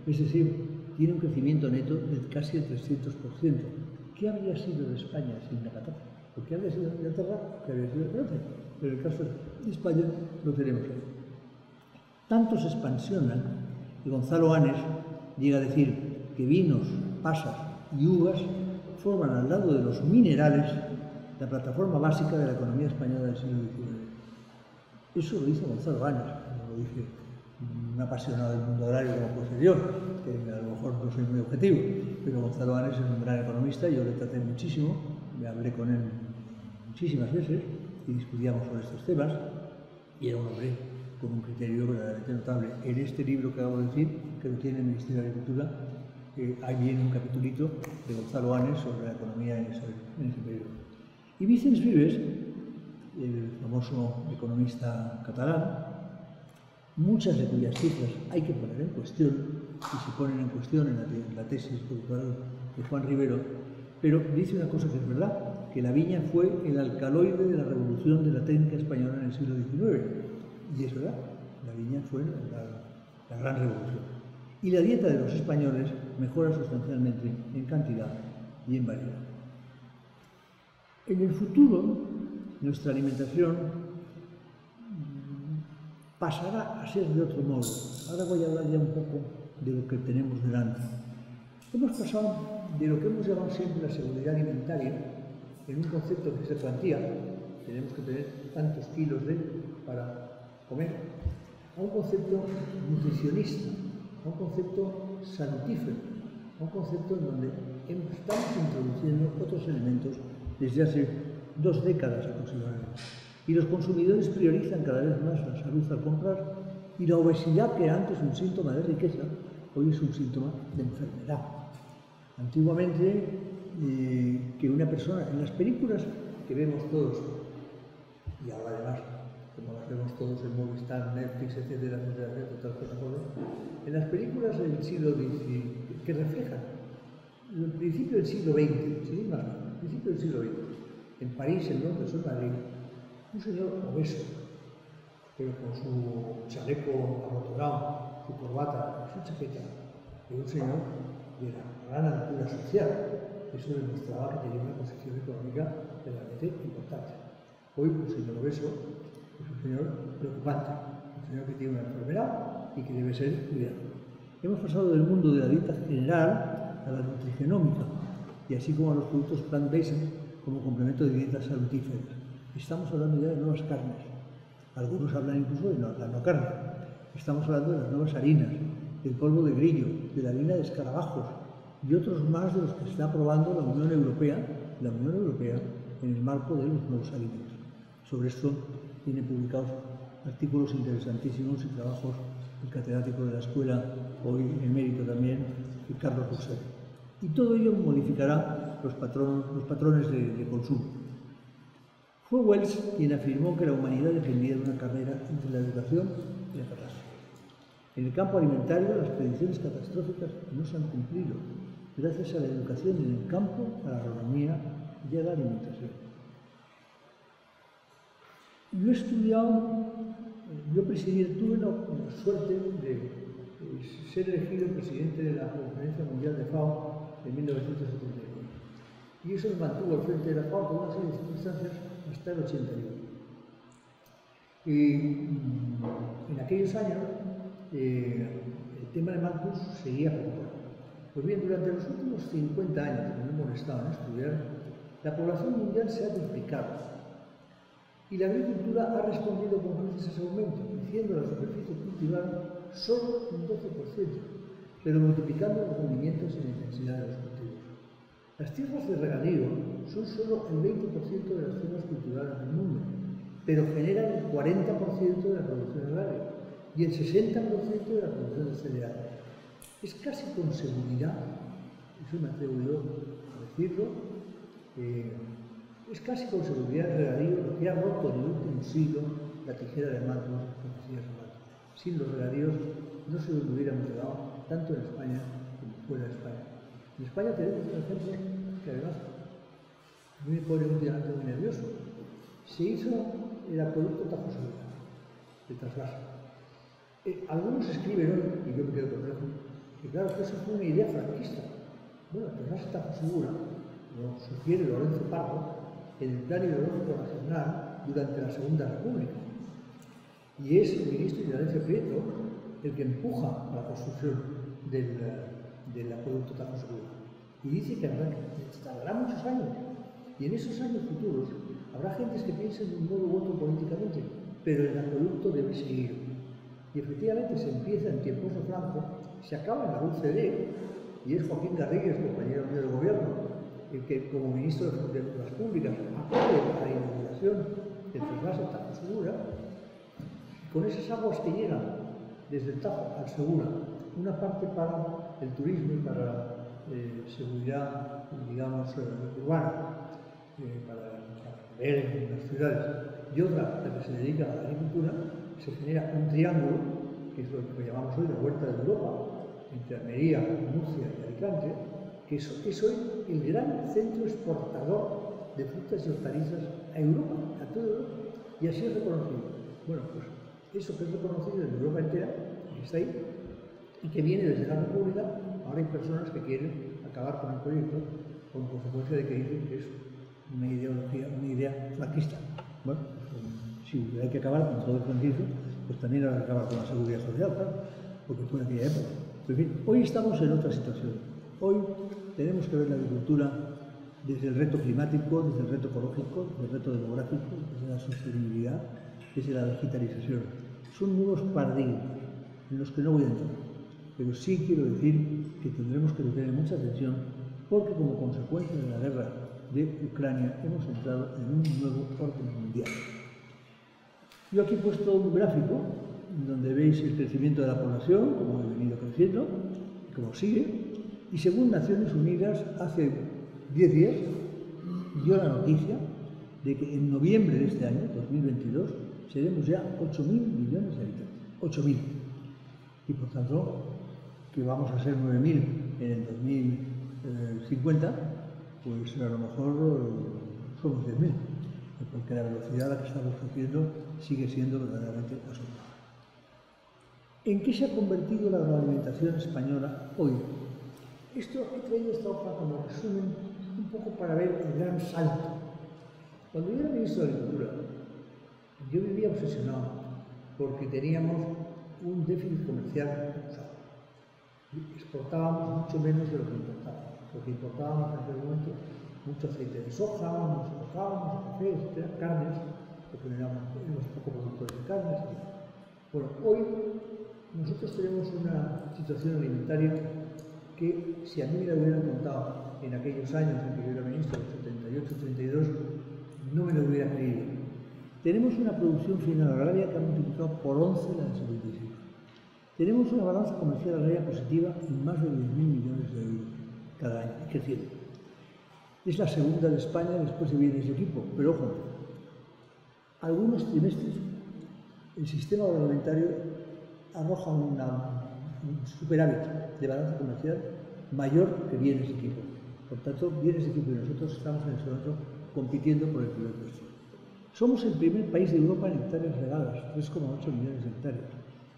es decir, tiene un crecimiento neto de casi el 300%. ¿Qué habría sido de España sin la patata? ¿Por qué habría sido de Inglaterra? ¿Qué habría sido de Francia? Pero el caso de España lo tenemos ahí. Tanto se expansionan que Gonzalo Anes llega a decir que vinos, pasas y uvas forman al lado de los minerales la plataforma básica de la economía española del siglo XIX. Eso lo dice Gonzalo Anes, lo dice un apasionado del mundo agrario como puede ser yo, que a lo mejor no soy muy objetivo, pero Gonzalo Anes es un gran economista, yo le traté muchísimo, me hablé con él muchísimas veces y discutíamos sobre estos temas, y era un hombre con un criterio verdaderamente notable. En este libro que acabo de decir, que lo tiene el Ministerio de Agricultura, eh, hay bien un capitulito de Gonzalo Anes sobre la economía en ese, en ese periodo. Y Vicens Vives, el famoso economista catalán, muchas de cuyas cifras hay que poner en cuestión, y se ponen en cuestión en la, tesis doctoral de Juan Rivero, pero dice una cosa que es verdad, que la viña fue el alcaloide de la revolución de la técnica española en el siglo XIX. Y es verdad, la viña fue la, la gran revolución. Y la dieta de los españoles mejora sustancialmente en cantidad y en variedad. En el futuro, nuestra alimentación pasará a ser de otro modo. Ahora voy a hablar ya un poco de lo que tenemos delante. Hemos pasado de lo que hemos llamado siempre la seguridad alimentaria, en un concepto que se plantía, tenemos que tener tantos kilos de para comer, a un concepto nutricionista, a un concepto salutífero, a un concepto en donde estamos introduciendo otros elementos desde hace dos décadas aproximadamente. Y los consumidores priorizan cada vez más la salud al comprar y la obesidad, que era antes un síntoma de riqueza, hoy es un síntoma de enfermedad. Antiguamente, eh, que una persona, en las películas que vemos todos, y ahora además, vemos todos en Movistar, Netflix, etcétera, etcétera, etcétera, en las películas del siglo XX, que reflejan el principio del siglo XX, ¿sí? más, el principio del siglo XX, en París, en Londres en Madrid, un señor obeso, pero con su chaleco abotonado, su corbata, su chaqueta, y un señor de la gran altura social. Eso demostraba que tenía una posición económica realmente importante. Hoy un señor obeso es un señor preocupante, un señor que tiene una enfermedad y que debe ser cuidado. Hemos pasado del mundo de la dieta general a la nutrigenómica, y así como a los productos plant-based como complemento de dietas salutíferas. Estamos hablando ya de nuevas carnes. Algunos hablan incluso de la no carne. Estamos hablando de las nuevas harinas, del polvo de grillo, de la harina de escarabajos y otros más de los que está aprobando la Unión Europea, la Unión Europea en el marco de los nuevos alimentos. Sobre esto tiene publicados artículos interesantísimos y trabajos el catedrático de la escuela, hoy en mérito también, Carlos Rousseau. Y todo ello modificará los, patrones, de consumo. Fue Wells quien afirmó que la humanidad dependía de una carrera entre la educación y la catástrofe. En el campo alimentario, las predicciones catastróficas no se han cumplido, gracias a la educación en el campo, a la agronomía y a la alimentación. Yo he estudiado, yo presidí, tuve la, suerte de ser elegido presidente de la Conferencia Mundial de FAO en 1971. Y eso me mantuvo al frente de la FAO por una serie de circunstancias hasta el 81. Y mm, en aquellos años eh, el tema de Marcus seguía preocupando. Pues bien, durante los últimos 50 años que me he molestado en estudiar, la población mundial se ha duplicado y la agricultura ha respondido con creces a ese aumento, creciendo la superficie cultivada solo un 12%, pero multiplicando los rendimientos y la intensidad de los cultivos. Las tierras de regadío son solo el 20% de las tierras cultivadas del mundo, pero generan el 40% de la producción agraria y el 60% de la producción de cereales. Es casi con seguridad, eso me atrevo a decirlo, eh, es casi con seguridad regadío lo que ha roto en el último la tijera de mando que decía Sin los regadíos no se lo hubiéramos llegado tanto en España como fuera de España. En España tenemos un ejemplo que además me pone últimamente muy nervioso. Se hizo el acueducto Tajo Segura, de trasvase. Eh, algunos escriben y yo me quedo con eso, que claro, que eso fue una idea franquista. Bueno, el trasvase Tajo Segura lo sugiere Lorenzo Pardo el Plan Ideológico Nacional durante la Segunda República. Y es el ministro Ignacio Prieto el que empuja la construcción del, del acueducto Tajo. Y dice que tardará muchos años. Y en esos años futuros habrá gentes que piensen de un modo u otro políticamente, pero el acueducto debe seguir. Y efectivamente se empieza en tiempos de Franco, se acaba en la UCD, y es Joaquín Garrigues, compañero mío del gobierno, el que como ministro de las Públicas apoya la inauguración del trasvase Tajo Segura, con esas aguas que llegan desde el Tajo al Segura, una parte para el turismo y para eh, seguridad, digamos, eh, urbana, eh, para, ver en las ciudades, y otra, la que se dedica a la agricultura, se genera un triángulo, que es lo que llamamos hoy la Huerta de Europa, entre Almería, Murcia y Alicante, que es, hoy el gran centro exportador de frutas y hortalizas a Europa, a todo Europa, y así es reconocido. Bueno, pues eso que es reconocido en Europa entera, que está ahí, y que viene desde la República, ahora hay personas que quieren acabar con el proyecto como consecuencia de que dicen que es una ideología, una idea franquista. Bueno, pues, si hay que acabar con todo el franquismo, pues también hay que acabar con la seguridad social, porque fue en aquella época. En fin, hoy estamos en otra situación. Hoy tenemos que ver la agricultura desde el reto climático, desde el reto ecológico, desde el reto demográfico, desde la sostenibilidad, desde la digitalización. Son nuevos paradigmas en los que no voy a entrar, pero sí quiero decir que tendremos que tener mucha atención porque como consecuencia de la guerra de Ucrania hemos entrado en un nuevo orden mundial. Yo aquí he puesto un gráfico donde veis el crecimiento de la población, como ha venido creciendo, cómo sigue, y según Naciones Unidas, hace 10 días dio la noticia de que en noviembre de este año, 2022, seremos ya 8.000 millones de habitantes. 8.000. Y por tanto, que vamos a ser 9.000 en el 2050, pues a lo mejor eh, somos 10.000. Porque la velocidad a la que estamos creciendo sigue siendo verdaderamente asombrosa. ¿En qué se ha convertido la agroalimentación española hoy? Esto he traído esta hoja como resumen un poco para ver el gran salto. Cuando yo era ministro de Agricultura, yo vivía obsesionado porque teníamos un déficit comercial Exportábamos mucho menos de lo que importábamos, porque importábamos en aquel momento mucho aceite de soja, nos exportábamos café, carnes, porque éramos, éramos poco productores de carnes. Bueno, hoy nosotros tenemos una situación alimentaria que si a mí me lo hubieran contado en aquellos años en que yo era ministro, 78-82, no me lo hubiera creído. Tenemos una producción final agraria que ha multiplicado por 11 la del 75. Tenemos una balanza comercial agraria positiva en más de 10.000 millones de euros cada año, creciendo. Es la segunda de España después de bienes de equipo, pero ojo, algunos trimestres el sistema agroalimentario arroja una, un superávit de balanza comercial mayor que bienes de equipo. Por tanto, bienes de equipo y nosotros estamos en este momento compitiendo por el primer puesto. Somos el primer país de Europa en hectáreas regadas, 3,8 millones de hectáreas.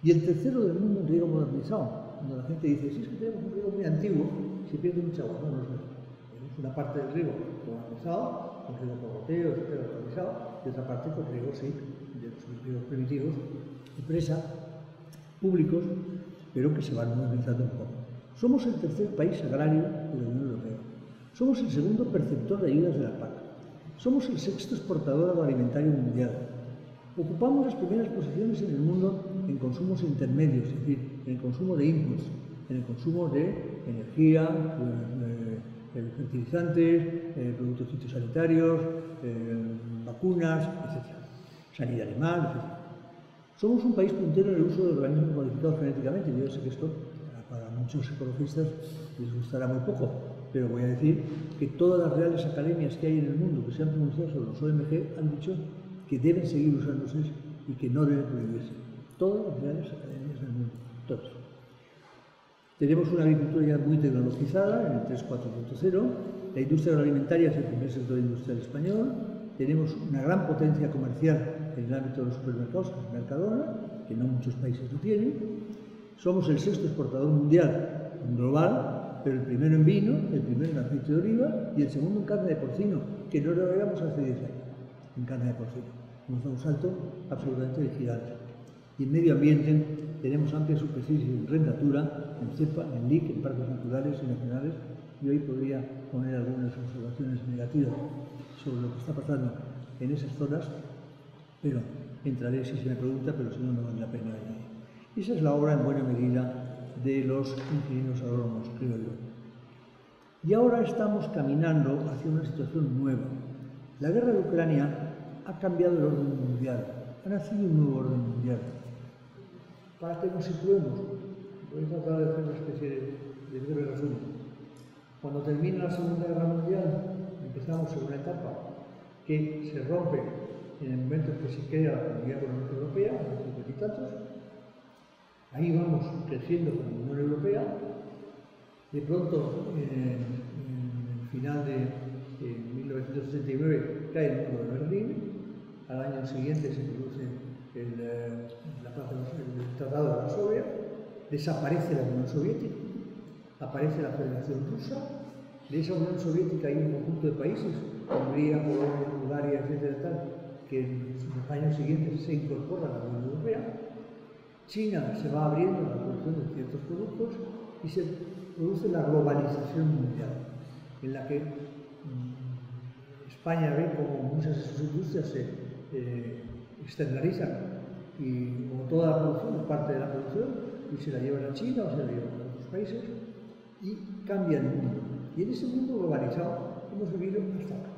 Y el tercero del mundo en riego modernizado. Cuando la gente dice, si es un riego muy antiguo, se pierde mucha agua. No, no es. Tenemos una parte del riego modernizado, con riego por goteo, etcétera, modernizado, y otra parte con riego, sí, de los primitivos, de presa, públicos, pero que se van modernizando un poco. Somos el tercer país agrario de la Unión Europea. Somos el segundo perceptor de ayudas de la PAC. Somos el sexto exportador agroalimentario mundial. Ocupamos las primeras posiciones en el mundo en consumos intermedios, es decir, en el consumo de inputs, en el consumo de energía, eh, eh, fertilizantes, eh, productos fitosanitarios, vacunas, etc. Sanidad animal, etc. Somos un país puntero en el uso de organismos modificados genéticamente. Yo sé que esto para muchos ecologistas les gustará muy poco, pero voy a decir que todas las reales academias que hay en el mundo que se han pronunciado sobre los OMG han dicho que deben seguir usándose y que no deben prohibirse. Todas las reales academias del mundo, todas. Tenemos una agricultura ya muy tecnologizada, en el 3.4.0. La industria agroalimentaria es el primer sector industrial español. Tenemos una gran potencia comercial en el ámbito de los supermercados, Mercadona, que no muchos países lo tienen. Somos el sexto exportador mundial global, pero el primero en vino, el primero en aceite de oliva y el segundo en carne de porcino, que no lo éramos hace 10 años, en carne de porcino. Hemos dado un salto absolutamente gigante. Y en medio ambiente tenemos amplias superficies en rendatura, en cepa, en LIC, en parques naturales y nacionales, y hoy podría poner algunas observaciones negativas sobre lo que está pasando en esas zonas, pero entraré si se me pregunta, pero si no, no vale la pena ir. Esa es la obra en buena medida de los inquilinos agrónomos, creo yo. Y ahora estamos caminando hacia una situación nueva. La guerra de Ucrania ha cambiado el orden mundial, ha nacido un nuevo orden mundial. Para que nos situemos, voy a tratar de hacer una especie de, de breve resumen. Cuando termina la Segunda Guerra Mundial, empezamos en una etapa que se rompe en el momento en que se crea la Comunidad Económica Europea, en los 50 y tantos, Ahí vamos creciendo con la Unión Europea. De pronto, en, el final de 1969, cae el muro de Berlín. Al año siguiente se produce el, eh, la, el Tratado de Varsovia. Desaparece la Unión Soviética. Aparece la Federación Rusa. De esa Unión Soviética hay un conjunto de países, Hungría, Polonia, Bulgaria, etcétera, tal, que en los años siguientes se incorporan a la Unión Europea China se va abriendo a la producción de ciertos productos y se produce la globalización mundial, en la que mm, España ve como muchas de sus industrias se eh, externalizan y como toda la producción, parte de la producción, y se la llevan a China o se la llevan a otros países y cambia el mundo. Y en ese mundo globalizado hemos vivido hasta ahora.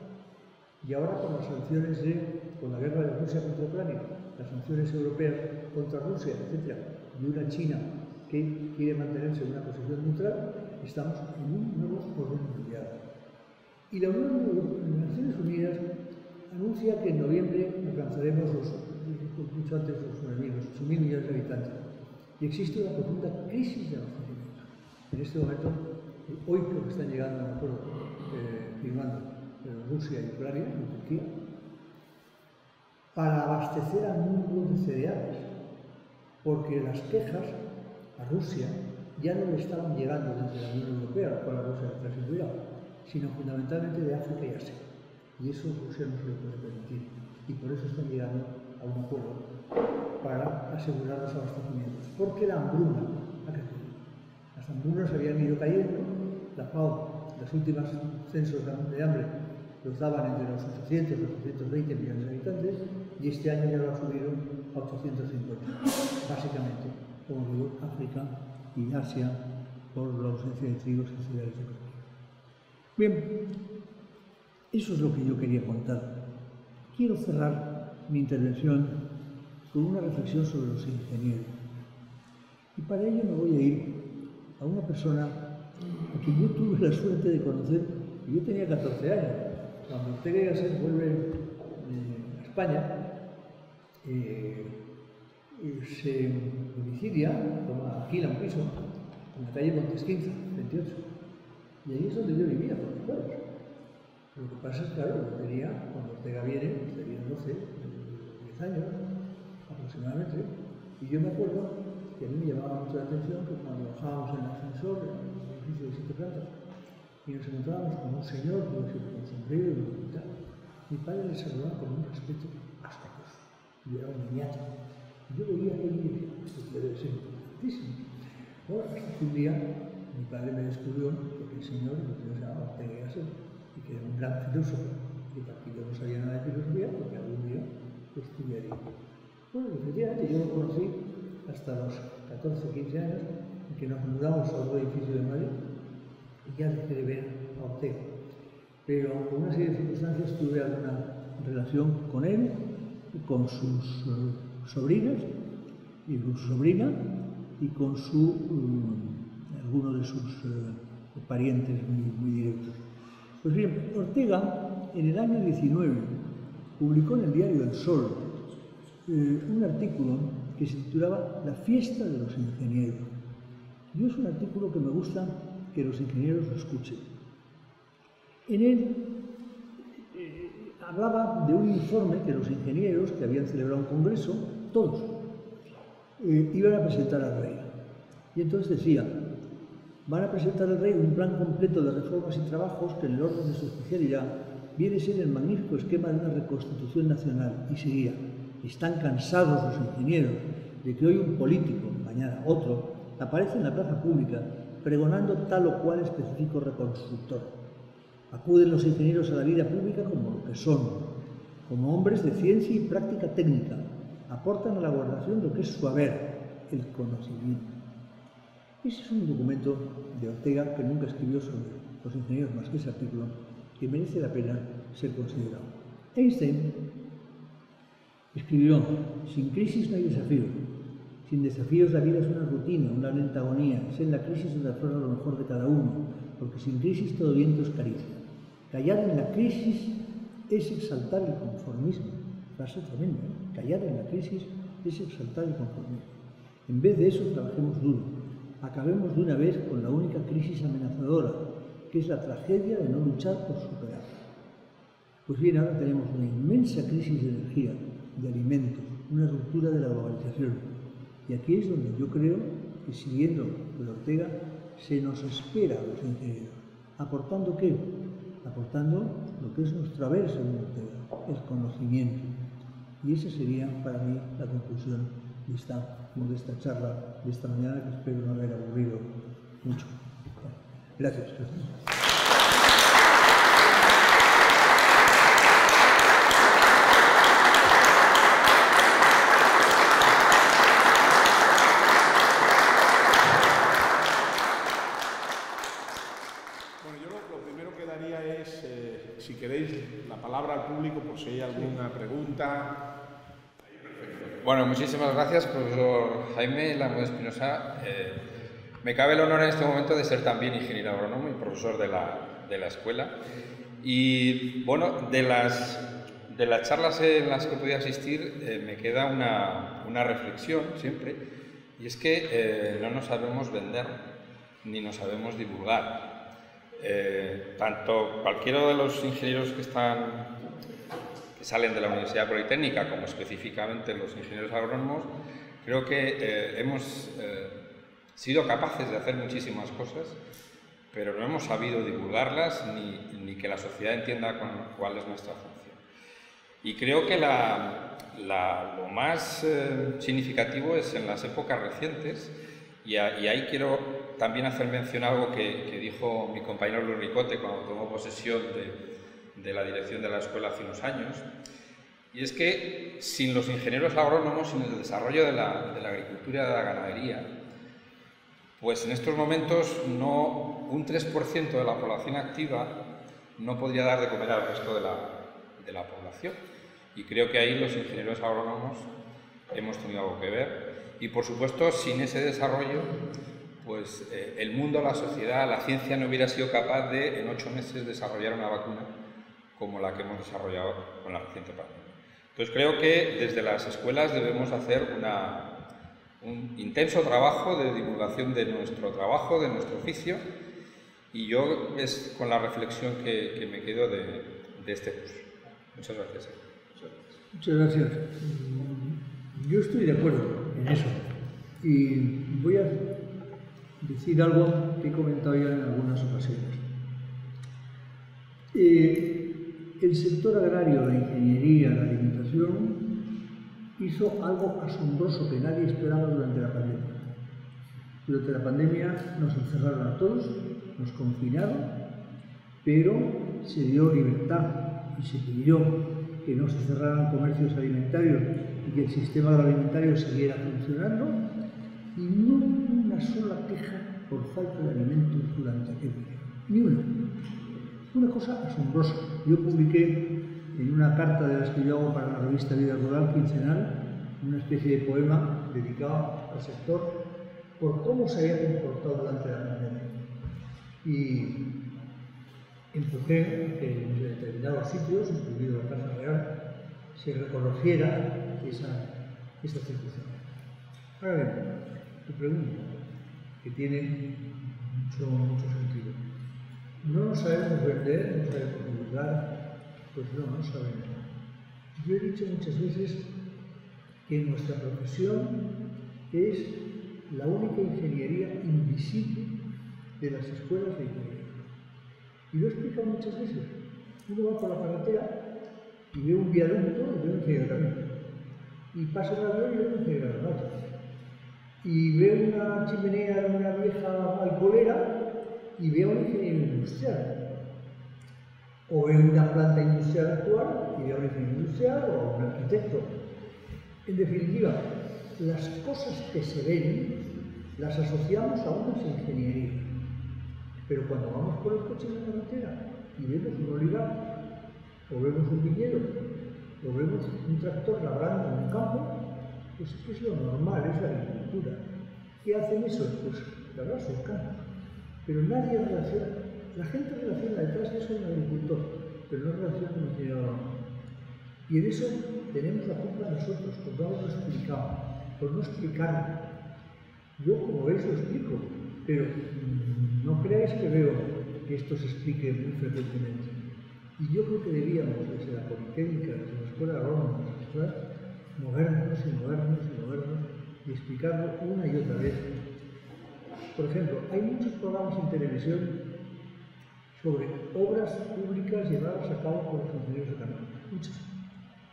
Y ahora con las sanciones de, con la guerra de Rusia contra Ucrania, las sanciones europeas contra Rusia, etc., y una China que quiere mantenerse en una posición neutral, estamos en un nuevo orden mundial. Y la Unión de Naciones Unidas anuncia que en noviembre alcanzaremos los, mucho antes los 8.000 millones de habitantes. Y existe una profunda crisis de abastecimiento. En este momento, hoy creo que están llegando a un acuerdo eh, firmando eh, Rusia y Ucrania, en Turquía, para abastecer al mundo de cereales, porque las quejas a Rusia ya no le estaban llegando desde la Unión Europea, con la Rusia de sino fundamentalmente de África y Asia. Y eso Rusia no se lo puede permitir. Y por eso están llegando a un acuerdo para asegurar los abastecimientos. Porque la hambruna ha crecido. Las hambrunas habían ido cayendo, la FAO, los últimos censos de hambre los daban entre los 800 y los 820 millones de habitantes y este año ya lo ha subido a 850, básicamente, como digo, África y Asia por la ausencia de trigos y cereales de Bien, eso es lo que yo quería contar. Quiero cerrar mi intervención con una reflexión sobre los ingenieros. Y para ello me voy a ir a una persona a quien yo tuve la suerte de conocer, yo tenía 14 años, cuando Ortega y Gasset vuelve eh, a España, eh, se domicilia, toma, alquila un piso en la calle Montes 15, 28. Y ahí es donde yo vivía con los juegos. Lo que pasa es, claro, yo tenía, cuando Ortega viene, tenía 12, 10 años aproximadamente, y yo me acuerdo que a mí me llamaba mucho la atención que cuando bajábamos en el ascensor, en un edificio de siete plantas, y nos encontrábamos con un señor con sombrero y tal, mi padre le saludaba con un respeto hasta y era un niñato. Yo veía que él esto debe ser importantísimo. Bueno, un día mi padre me descubrió que el señor, se llamaba Ortega y que era un gran filósofo, y para que yo no sabía nada de filosofía, porque algún día lo estudiaría. Bueno, efectivamente, yo lo conocí hasta los 14, 15 años, en que nos mudamos a otro edificio de Madrid, y ya dejé de ver a Ortega. Pero por una serie de circunstancias tuve alguna relación con él, con sus uh, sobrinas y con su sobrina y con su, uh, alguno de sus uh, parientes muy, muy, directos. Pues bien, Ortega en el año 19 publicó en el diario El Sol un artículo que se titulaba La fiesta de los ingenieros. Y es un artículo que me gusta que los ingenieros lo escuchen. En él hablaba de un informe que los ingenieros que habían celebrado un congreso, todos, eh, iban a presentar al rey. Y entonces decía, van a presentar al rey un plan completo de reformas y trabajos que en el orden de su especialidad viene a ser el magnífico esquema de una reconstitución nacional. Y seguía, están cansados los ingenieros de que hoy un político, mañana otro, aparece en la plaza pública pregonando tal o cual específico reconstructor Acuden los ingenieros a la vida pública como lo que son, como hombres de ciencia y práctica técnica. Aportan a la guardación lo que es su haber, el conocimiento. Ese es un documento de Ortega que nunca escribió sobre los ingenieros más que ese artículo, que merece la pena ser considerado. Einstein escribió, sin crisis no hay desafío, sin desafíos la vida es una rutina, una lenta agonía, es en la crisis donde aflora lo mejor de cada uno, porque sin crisis todo viento es caricia. Callar en la crisis es exaltar el conformismo. Frase tremenda. ¿eh? Callar en la crisis es exaltar el conformismo. En vez de eso, trabajemos duro. Acabemos de una vez con la única crisis amenazadora, que es la tragedia de no luchar por superarla. Pues bien, ahora tenemos una inmensa crisis de energía, de alimentos, una ruptura de la globalización. Y aquí es donde yo creo que siguiendo con Ortega se nos espera a los ingenieros. ¿Aportando qué? Aportando lo que es nuestro haber según el conocimiento. Y esa sería para mí la conclusión de esta, de esta charla de esta mañana que espero no haber aburrido mucho. Gracias. Si hay alguna pregunta. Bueno, muchísimas gracias, profesor Jaime Lamo Espinosa. Eh, me cabe el honor en este momento de ser también ingeniero agrónomo y profesor de la, de la escuela. Y bueno, de las, de las charlas en las que podía asistir eh, me queda una, una, reflexión siempre, y es que eh, no nos sabemos vender ni nos sabemos divulgar. tanto cualquiera de los ingenieros que están salen de la Universidad Politécnica, como específicamente los ingenieros agrónomos, creo que eh, hemos eh, sido capaces de hacer muchísimas cosas, pero no hemos sabido divulgarlas ni, ni que la sociedad entienda cuál es nuestra función. Y creo que la, lo más eh, significativo es en las épocas recientes, y, ahí quiero también hacer mención a algo que, que dijo mi compañero Luis Ricote cuando tomó posesión de, de la dirección de la escuela hace unos años, y es que sin los ingenieros agrónomos, sin el desarrollo de la, agricultura y de la ganadería, pues en estos momentos no, un 3% de la población activa no podría dar de comer al resto de la, población. Y creo que ahí los ingenieros agrónomos hemos tenido algo que ver. Y por supuesto, sin ese desarrollo, pues eh, el mundo, la sociedad, la ciencia no hubiera sido capaz de en ocho meses desarrollar una vacuna como la que hemos desarrollado con la reciente pandemia. Entonces creo que desde las escuelas debemos hacer un intenso trabajo de divulgación de nuestro trabajo, de nuestro oficio, y yo es con la reflexión que, me quedo de, este curso. Muchas gracias. Muchas gracias. Yo estoy de acuerdo en eso. Y voy a decir algo que he comentado ya en algunas ocasiones. Eh, el sector agrario, la ingeniería, la alimentación, hizo algo asombroso que nadie esperaba durante la pandemia. Durante la pandemia nos encerraron a todos, nos confinaron, pero se dio libertad y se pidió que no se cerraran comercios alimentarios y que el sistema agroalimentario siguiera funcionando y no una sola queja por falta de alimentos durante aquel día, ni una. Una cosa asombrosa. Yo publiqué en una carta de las que yo hago para la revista Vida Rural quincenal una especie de poema dedicado al sector por cómo se había comportado durante la pandemia. Y empujé que en determinados sitios, incluido la Casa Real, se reconociera esa, esa circunstancia. Ahora bien, tu pregunta, que tiene mucho, mucho. No nos sabemos vender, no sabemos divulgar, pues no, no sabemos. Yo he dicho muchas veces que nuestra profesión es la única ingeniería invisible de las escuelas de ingeniería. Y lo he explicado muchas veces. Uno va por la carretera y ve un viaducto y ve un ingeniero Y pasa un avión y ve un ingeniero Y ve una chimenea de una vieja alcoholera y ve a un ingeniero industrial. O ve una planta industrial actual y ve a un ingeniero industrial o un arquitecto. En definitiva, las cosas que se ven las asociamos a unas ingenierías. Pero cuando vamos por el coche en la carretera y vemos un olivar, o vemos un viñedo, o vemos un tractor labrando en un campo, pues es lo normal, es la agricultura. ¿Qué hacen eso? Pues labrar sus campos. Pero nadie relaciona, la gente relaciona detrás de eso un agricultor, pero no relaciona con ingeniero Y en eso tenemos la culpa nosotros, por no haberlo explicado, por no explicarlo. Yo, como veis, lo explico, pero mm, no creáis que veo que esto se explique muy frecuentemente. Y yo creo que debíamos, desde la Politécnica, desde la Escuela de Roma, movernos y movernos y movernos y explicarlo una y otra vez. Por ejemplo, hay muchos programas en televisión sobre obras públicas llevadas a cabo por los funcionarios de Canadá. Muchas.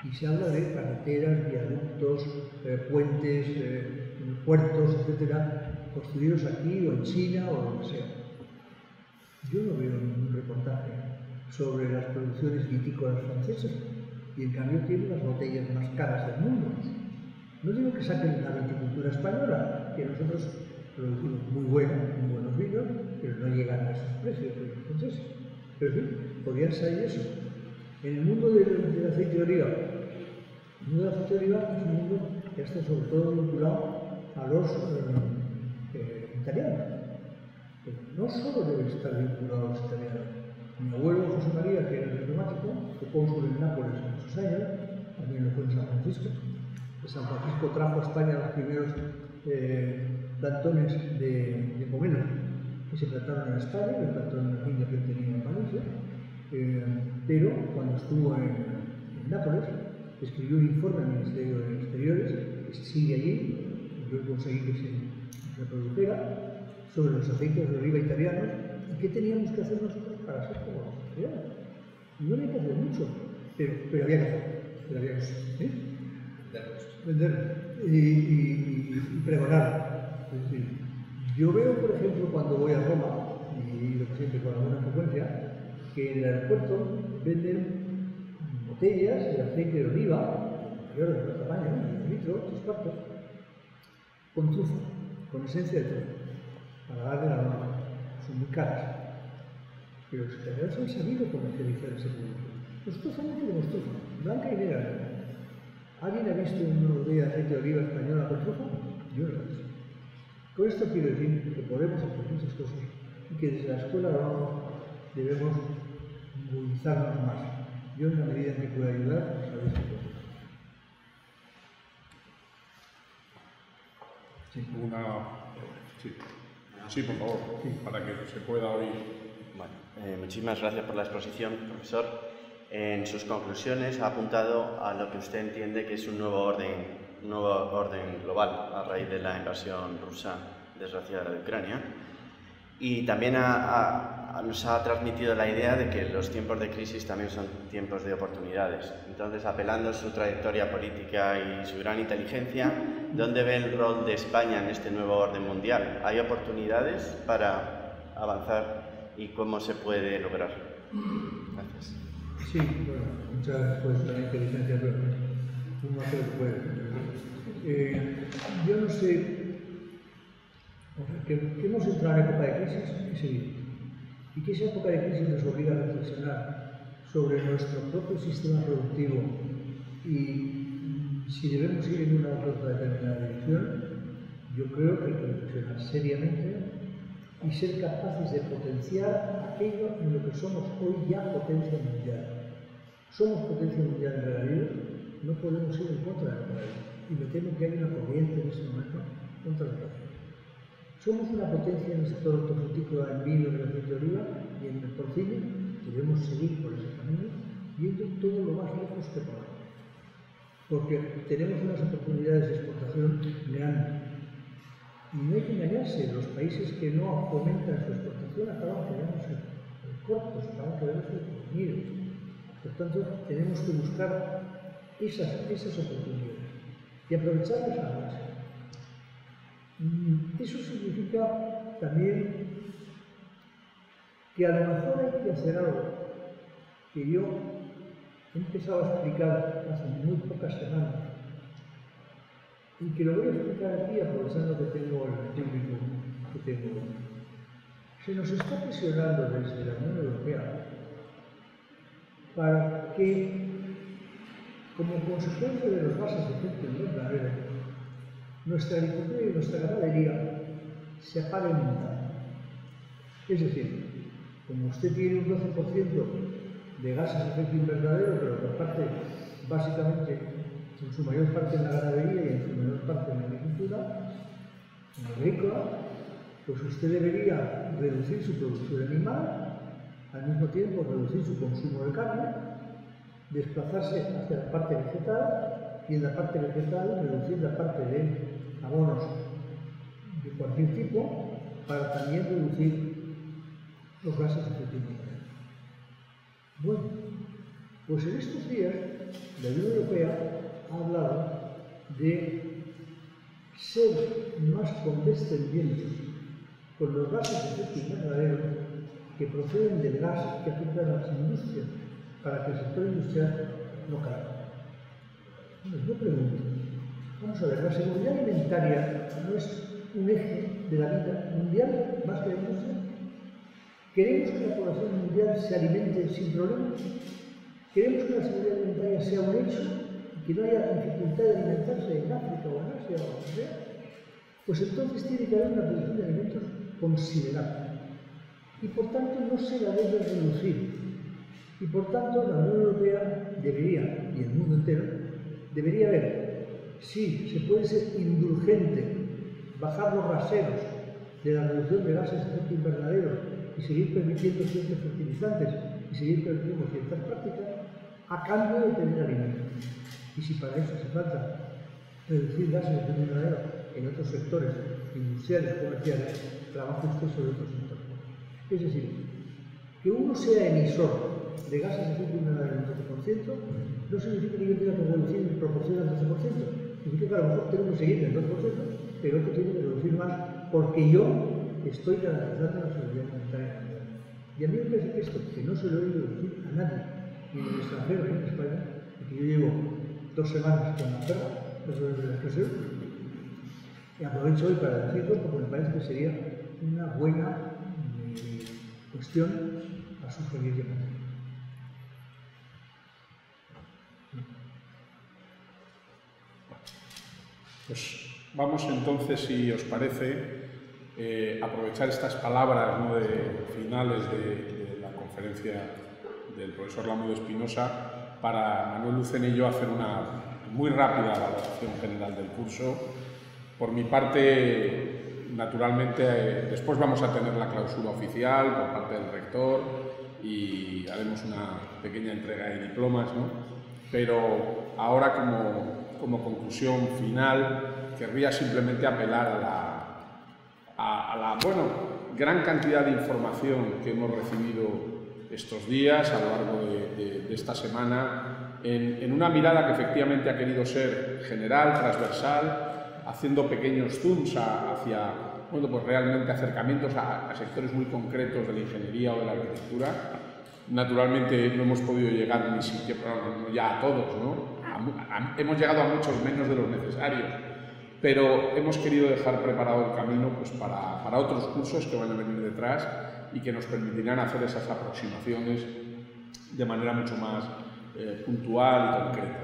Y se habla de carreteras, viaductos, eh, puentes, eh, puertos, etcétera, construidos aquí o en China o donde sea. Yo no veo ningún reportaje sobre las producciones vitícolas francesas y en cambio tienen las botellas más caras del mundo. No digo que saquen la viticultura española, que nosotros producimos muy buenos, muy buenos vinos, pero no llegan a esos precios franceses. Pero sí, podrían salir eso. En el mundo del, del aceite de oliva, el mundo del aceite de oliva es un mundo que está sobre todo vinculado a los eh, eh, italianos. No solo debe estar vinculado a los italianos. Mi abuelo José María, que era diplomático, fue cónsul en Nápoles en muchos años, también lo fue en San Francisco. San Francisco trajo a España los primeros eh, plantones de, de pomelo que se plantaron en España, el plantón de la que él tenía en Valencia. Eh, pero cuando estuvo en, en Nápoles, escribió un informe al Ministerio de Exteriores, que sigue allí, yo conseguí que se reprodujera sobre los aceites de oliva italianos y qué teníamos que hacer nosotros para ser como los italianos. No había que hacer mucho, pero, pero había que hacer. Pero había que hacer ¿eh? Vender y, y, y, pregonar. Es decir, yo veo, por ejemplo, cuando voy a Roma, y lo siempre con alguna frecuencia, que en el aeropuerto venden botellas de aceite de oliva, mayor de tamaño, un litro, tres cuartos, con trufa, con esencia de trufa, para darle la norma. Son muy caras. Pero los italianos han sabido comercializar ese producto. Nosotros no tenemos trufa, blanca y negra. ¿Alguien ha visto una botella de aceite de oliva española con trufa? Yo no lo he visto. Con esto quiero decir que podemos hacer muchas cosas y que desde la escuela de debemos movilizarnos más. Yo en la medida en que pueda ayudar, sabéis que puedo. Sí. Una... Sí. por favor, para que se pueda oír. Bueno, eh, muchísimas gracias por la exposición, profesor. En sus conclusiones ha apuntado a lo que usted entiende que es un nuevo orden un nuevo orden global a raíz de la invasión rusa desgraciada de Ucrania. Y también nos ha transmitido la idea de que los tiempos de crisis también son tiempos de oportunidades. Entonces, apelando a su trayectoria política y su gran inteligencia, ¿dónde ve el rol de España en este nuevo orden mundial? ¿Hay oportunidades para avanzar y cómo se puede lograr? Gracias. Sí, bueno, muchas gracias por la inteligencia, Eh, yo no sé que, hemos entrado en época de crisis y seguir. Y que esa época de crisis nos obliga a reflexionar sobre nuestro propio sistema productivo y si debemos ir en una u otra determinada dirección, yo creo que hay que reflexionar seriamente y ser capaces de potenciar aquello en lo que somos hoy ya potencia mundial. Somos potencia mundial en realidad, no podemos ir en contra de la Y me temo que hay una corriente en ese momento contra la somos una potencia en el sector hortofrutícola en vino, en aceite de oliva y en el porcino. Debemos seguir por ese camino yendo todo lo más lejos que podamos. Porque tenemos unas oportunidades de exportación grandes. Y no hay que engañarse, los países que no fomentan su exportación acaban quedándose cortos, acaban quedándose unidos. Por tanto, tenemos que buscar esas, esas oportunidades y aprovecharlas a más. Mm, eso significa también que a lo mejor hay que hacer algo que yo he empezado a explicar hace muy pocas semanas y que lo voy a explicar aquí aprovechando que tengo el público que tengo. Se nos está presionando desde la Unión Europea para que, como consecuencia de los gases de efecto invernadero, nuestra agricultura y nuestra ganadería se apaguen un Es decir, como usted tiene un 12% de gases de efecto invernadero, pero que parte básicamente en su mayor parte en la ganadería y en su menor parte en la agricultura, en la agrícola, pues usted debería reducir su producción animal, al mismo tiempo reducir su consumo de carne, desplazarse hacia la parte vegetal y en la parte vegetal reducir la parte de abonos de cualquier tipo para también reducir los gases de efecto invernadero. Bueno, pues en estos días la Unión Europea ha hablado de ser más condescendientes con los gases de efecto invernadero que proceden del gas que afecta a las industrias para que el sector industrial no caiga. Bueno, yo pregunto, Vamos a ver, la seguridad alimentaria no es un eje de la vida mundial más que la industria. ¿Queremos que la población mundial se alimente sin problemas? ¿Queremos que la seguridad alimentaria sea un hecho y que no haya dificultad de alimentarse en África o en Asia o donde sea? Pues entonces tiene que haber una producción de alimentos considerable. Y por tanto no se la debe reducir. Y por tanto la Unión Europea debería, y el mundo entero, debería ver sí, se puede ser indulgente, bajar los raseros de la reducción de gases de efecto invernadero y seguir permitiendo ciertos fertilizantes y seguir permitiendo ciertas prácticas a cambio de tener alimentos. Y si para eso hace falta reducir gases de efecto invernadero en otros sectores industriales, comerciales, trabaja usted sobre otros sectores. Es decir, que uno sea emisor de gases de efecto un 12% no significa que yo tenga que reducir en proporción al 12%. Significa que a lo mejor tengo que seguir en el 2%, pero otro tiene que reducir más porque yo estoy garantizando la seguridad alimentaria. Y a mí me parece que esto, que no se lo he oído decir a nadie, ni en el extranjero ni en España, porque yo llevo dos semanas con la perra, eso es de la expresión, y aprovecho hoy para decirlo porque me parece que sería una buena eh, cuestión a sugerir Pues vamos entonces, si os parece, eh, aprovechar estas palabras de finales de, la conferencia del profesor Lamudo Espinosa para Manuel Lucen y yo hacer una muy rápida valoración general del curso Por mi parte, naturalmente, eh, después vamos a tener la clausura oficial por parte del rector y haremos una pequeña entrega de diplomas, ¿no? Pero ahora como, como conclusión final querría simplemente apelar a la, a, la bueno, gran cantidad de información que hemos recibido estos días, a lo largo de, de, esta semana, en, en, una mirada que efectivamente ha querido ser general, transversal, haciendo pequeños zooms hacia bueno, pues realmente acercamientos a, a, sectores muy concretos de la ingeniería o de la arquitectura. Naturalmente no hemos podido llegar ni siquiera ya a todos, ¿no? Hemos llegado a muchos menos de los necesarios, pero hemos querido dejar preparado el camino pues, para, para, otros cursos que van a venir detrás y que nos permitirán hacer esas aproximaciones de manera mucho más eh, puntual y concreta.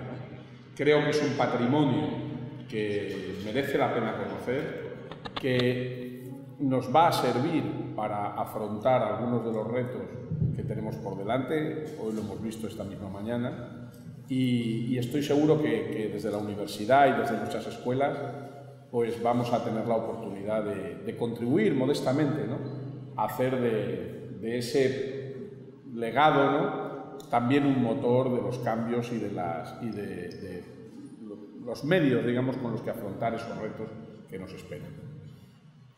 Creo que es un patrimonio que merece la pena conocer, que nos va a servir para afrontar algunos de los retos que tenemos por delante, hoy lo hemos visto esta misma mañana, y, estoy seguro que, desde la universidad y desde nuestras escuelas pues vamos a tener la oportunidad de, contribuir modestamente ¿no? a hacer de, ese legado ¿no? también un motor de los cambios y de, las, y de los medios digamos, con los que afrontar esos retos que nos esperan.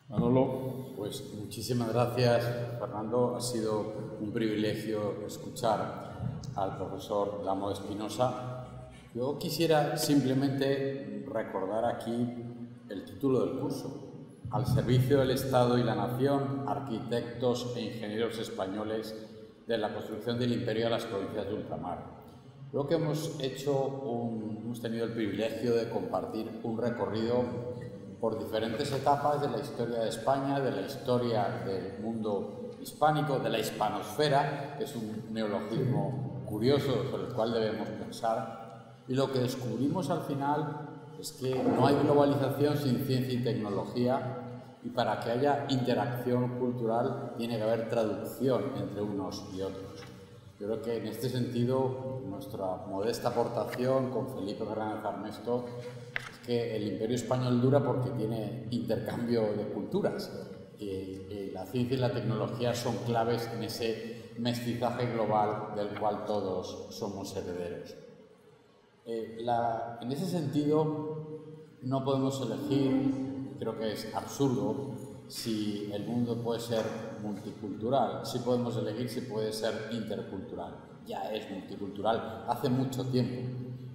Manolo. Pues muchísimas gracias, Fernando. Ha sido un privilegio escuchar al profesor Lamo Espinosa. Yo quisiera simplemente recordar aquí el título del curso. Al servicio del Estado y la Nación, arquitectos e ingenieros españoles de la construcción del imperio a las provincias de ultramar. Creo que hemos hecho hemos tenido el privilegio de compartir un recorrido por diferentes etapas de la historia de España, de la historia del mundo hispánico, de la hispanosfera, que es un neologismo curioso sobre el cual debemos pensar. Y lo que descubrimos al final es que no hay globalización sin ciencia y tecnología y para que haya interacción cultural tiene que haber traducción entre unos y otros. Creo que en este sentido nuestra modesta aportación con Felipe Fernández Armesto es que el imperio español dura porque tiene intercambio de culturas. y la ciencia y la tecnología son claves en ese mestizaje global del cual todos somos herederos. Eh, en ese sentido, no podemos elegir, creo que es absurdo, si el mundo puede ser multicultural, sí podemos elegir si puede ser intercultural. Ya es multicultural hace mucho tiempo.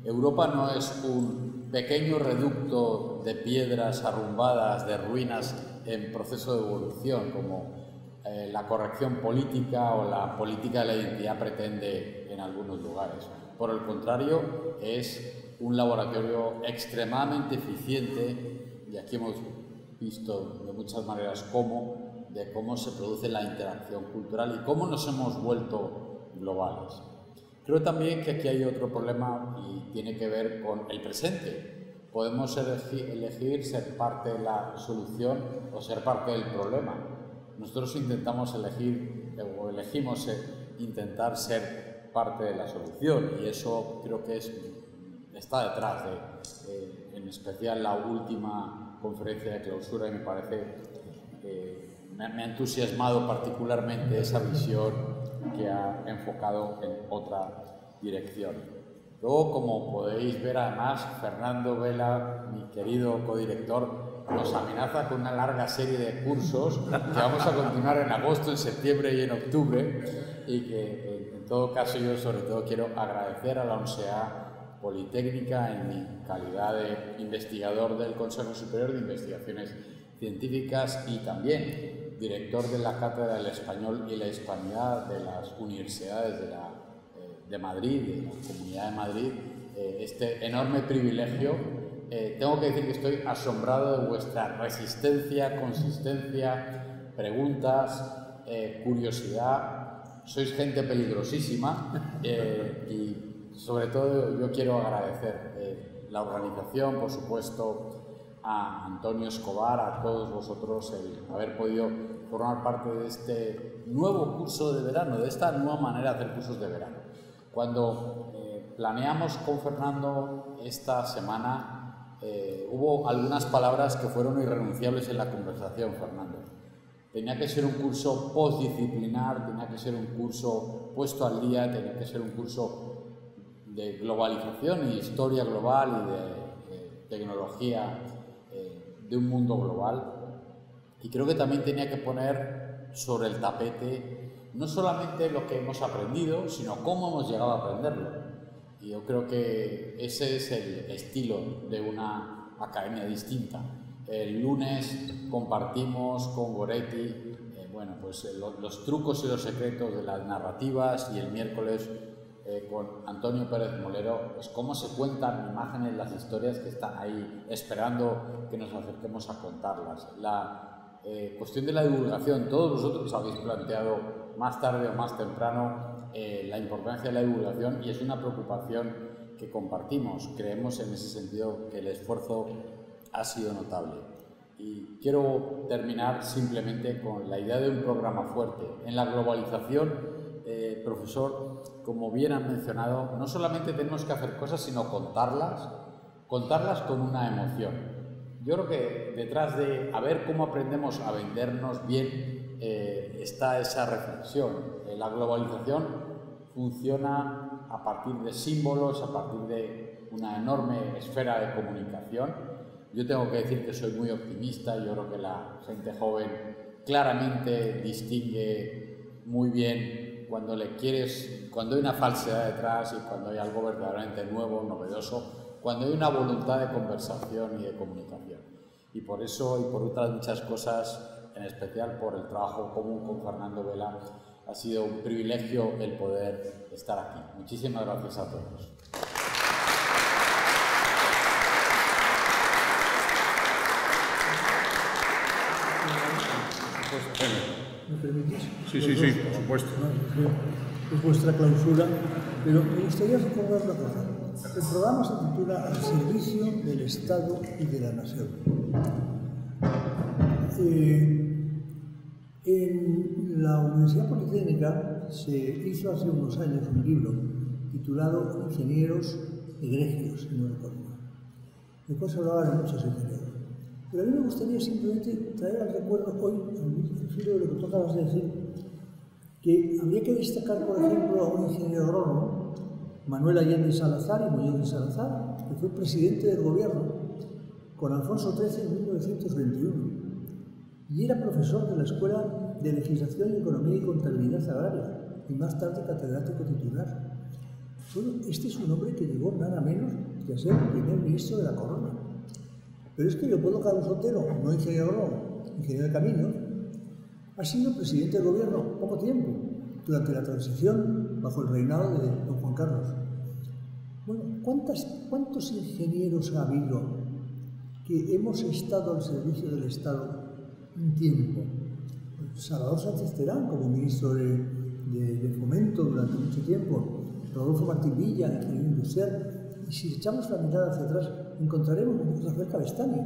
Europa no es un pequeño reducto de piedras arrumbadas, de ruinas en proceso de evolución, como eh, la corrección política o la política de la identidad pretende en algunos lugares. Por el contrario, es un laboratorio extremadamente eficiente y aquí hemos visto de muchas maneras cómo, de cómo se produce la interacción cultural y cómo nos hemos vuelto globales. Creo también que aquí hay otro problema y tiene que ver con el presente. Podemos elegir ser parte de la solución o ser parte del problema nosotros intentamos elegir o elegimos intentar ser parte de la solución y eso creo que es, está detrás de, en especial la última conferencia de clausura y me parece que me, me ha entusiasmado particularmente esa visión que ha enfocado en otra dirección. Luego, como podéis ver además, Fernando Vela, mi querido codirector, nos amenaza con una larga serie de cursos que vamos a continuar en agosto, en septiembre y en octubre y que en todo caso yo sobre todo quiero agradecer a la ONSEA Politécnica en mi calidad de investigador del Consejo Superior de Investigaciones Científicas y también director de la Cátedra del Español y la Hispanidad de las Universidades de, la, eh, de Madrid, de la Comunidad de Madrid, eh, este enorme privilegio eh, tengo que decir que estoy asombrado de vuestra resistencia, consistencia, preguntas, eh, curiosidad. Sois gente peligrosísima eh, y sobre todo yo quiero agradecer la organización, por supuesto, a Antonio Escobar, a todos vosotros el haber podido formar parte de este nuevo curso de verano, de esta nueva manera de hacer cursos de verano. Cuando planeamos con Fernando esta semana, eh, hubo algunas palabras que fueron irrenunciables en la conversación, Fernando. Tenía que ser un curso postdisciplinar, tenía que ser un curso puesto al día, tenía que ser un curso de globalización y historia global y de, tecnología eh, de un mundo global. Y creo que también tenía que poner sobre el tapete no solamente lo que hemos aprendido, sino cómo hemos llegado a aprenderlo. Y yo creo que ese es el estilo de una academia distinta. El lunes compartimos con Goretti eh, bueno, pues, eh, los trucos y los secretos de las narrativas y el miércoles eh, con Antonio Pérez Molero es cómo se cuentan imágenes las historias que están ahí esperando que nos acerquemos a contarlas. La cuestión de la divulgación, todos vosotros habéis planteado más tarde o más temprano eh, la importancia de la divulgación y es una preocupación que compartimos. Creemos en ese sentido que el esfuerzo ha sido notable. Y quiero terminar simplemente con la idea de un programa fuerte. En la globalización, eh, profesor, como bien han mencionado, no solamente tenemos que hacer cosas, sino contarlas, contarlas con una emoción. Yo creo que detrás de a ver cómo aprendemos a vendernos bien eh, está esa reflexión. La globalización funciona a partir de símbolos, a partir de una enorme esfera de comunicación. Yo tengo que decir que soy muy optimista, yo creo que la gente joven claramente distingue muy bien cuando le quieres, cuando hay una falsedad detrás y cuando hay algo verdaderamente nuevo, novedoso, cuando hay una voluntad de conversación y de comunicación. Y por eso y por otras muchas cosas, en especial por el trabajo común con Fernando Vela, ha sido un privilegio el poder estar aquí. Muchísimas gracias a todos. ¿Me permitís? Sí, sí, sí, por supuesto. Es vuestra clausura, pero me gustaría recordar una cosa. El programa se titula Al servicio del Estado y de la Nación. Eh, en la Universidad Politécnica se hizo hace unos años un libro titulado Ingenieros egregios, no recuerdo mal. Después hablaba de muchos ingenieros. Pero a mí me gustaría simplemente traer al recuerdo hoy, al filo de lo que tú acabas de decir, que habría que destacar, por ejemplo, a un ingeniero agrónomo, Manuel Allende Salazar y Muñoz de Salazar, que fue presidente del gobierno con Alfonso XIII en 1921 y era profesor de la Escuela de Legislación, Economía y Contabilidad Agraria y más tarde catedrático titular. este es un hombre que llegó nada menos que a ser primer ministro de la corona. Pero es que Leopoldo Carlos Otero, no ingeniero ingeniero de caminos, ha sido presidente del gobierno poco tiempo, durante la transición bajo el reinado de don Juan Carlos. Bueno, ¿cuántos ingenieros ha habido que hemos estado al servicio del Estado un tiempo. Salvador Sánchez Terán como ministro de, Fomento durante mucho tiempo, Rodolfo Martín Villa, ingeniero industrial, y si echamos la mirada hacia atrás, encontraremos a Rafael Cabestani,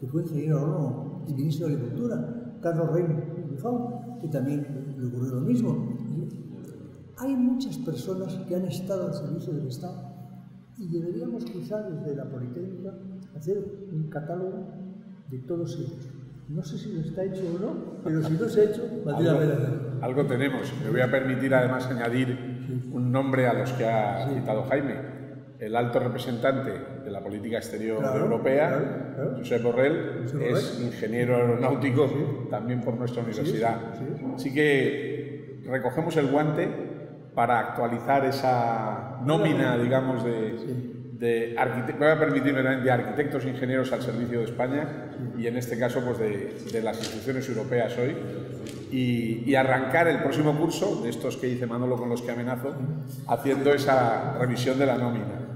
que fue ingeniero agrónomo y ministro de Agricultura, Carlos Rey que también le ocurrió lo mismo. Hay muchas personas que han estado al servicio del Estado y deberíamos quizá desde la Politécnica hacer un catálogo de todos ellos. No sé si lo está hecho o no, pero si no se ha hecho, valdría algo, algo tenemos. Me voy a permitir además añadir un nombre a los que ha citado Jaime. El alto representante de la política exterior europea, José Borrell, es ingeniero aeronáutico también por nuestra universidad. Así que recogemos el guante para actualizar esa nómina, digamos, de de voy a permitirme de arquitectos e ingenieros al servicio de España y en este caso pues de, las instituciones europeas hoy y, arrancar el próximo curso de estos que dice Manolo con los que amenazo haciendo esa revisión de la nómina.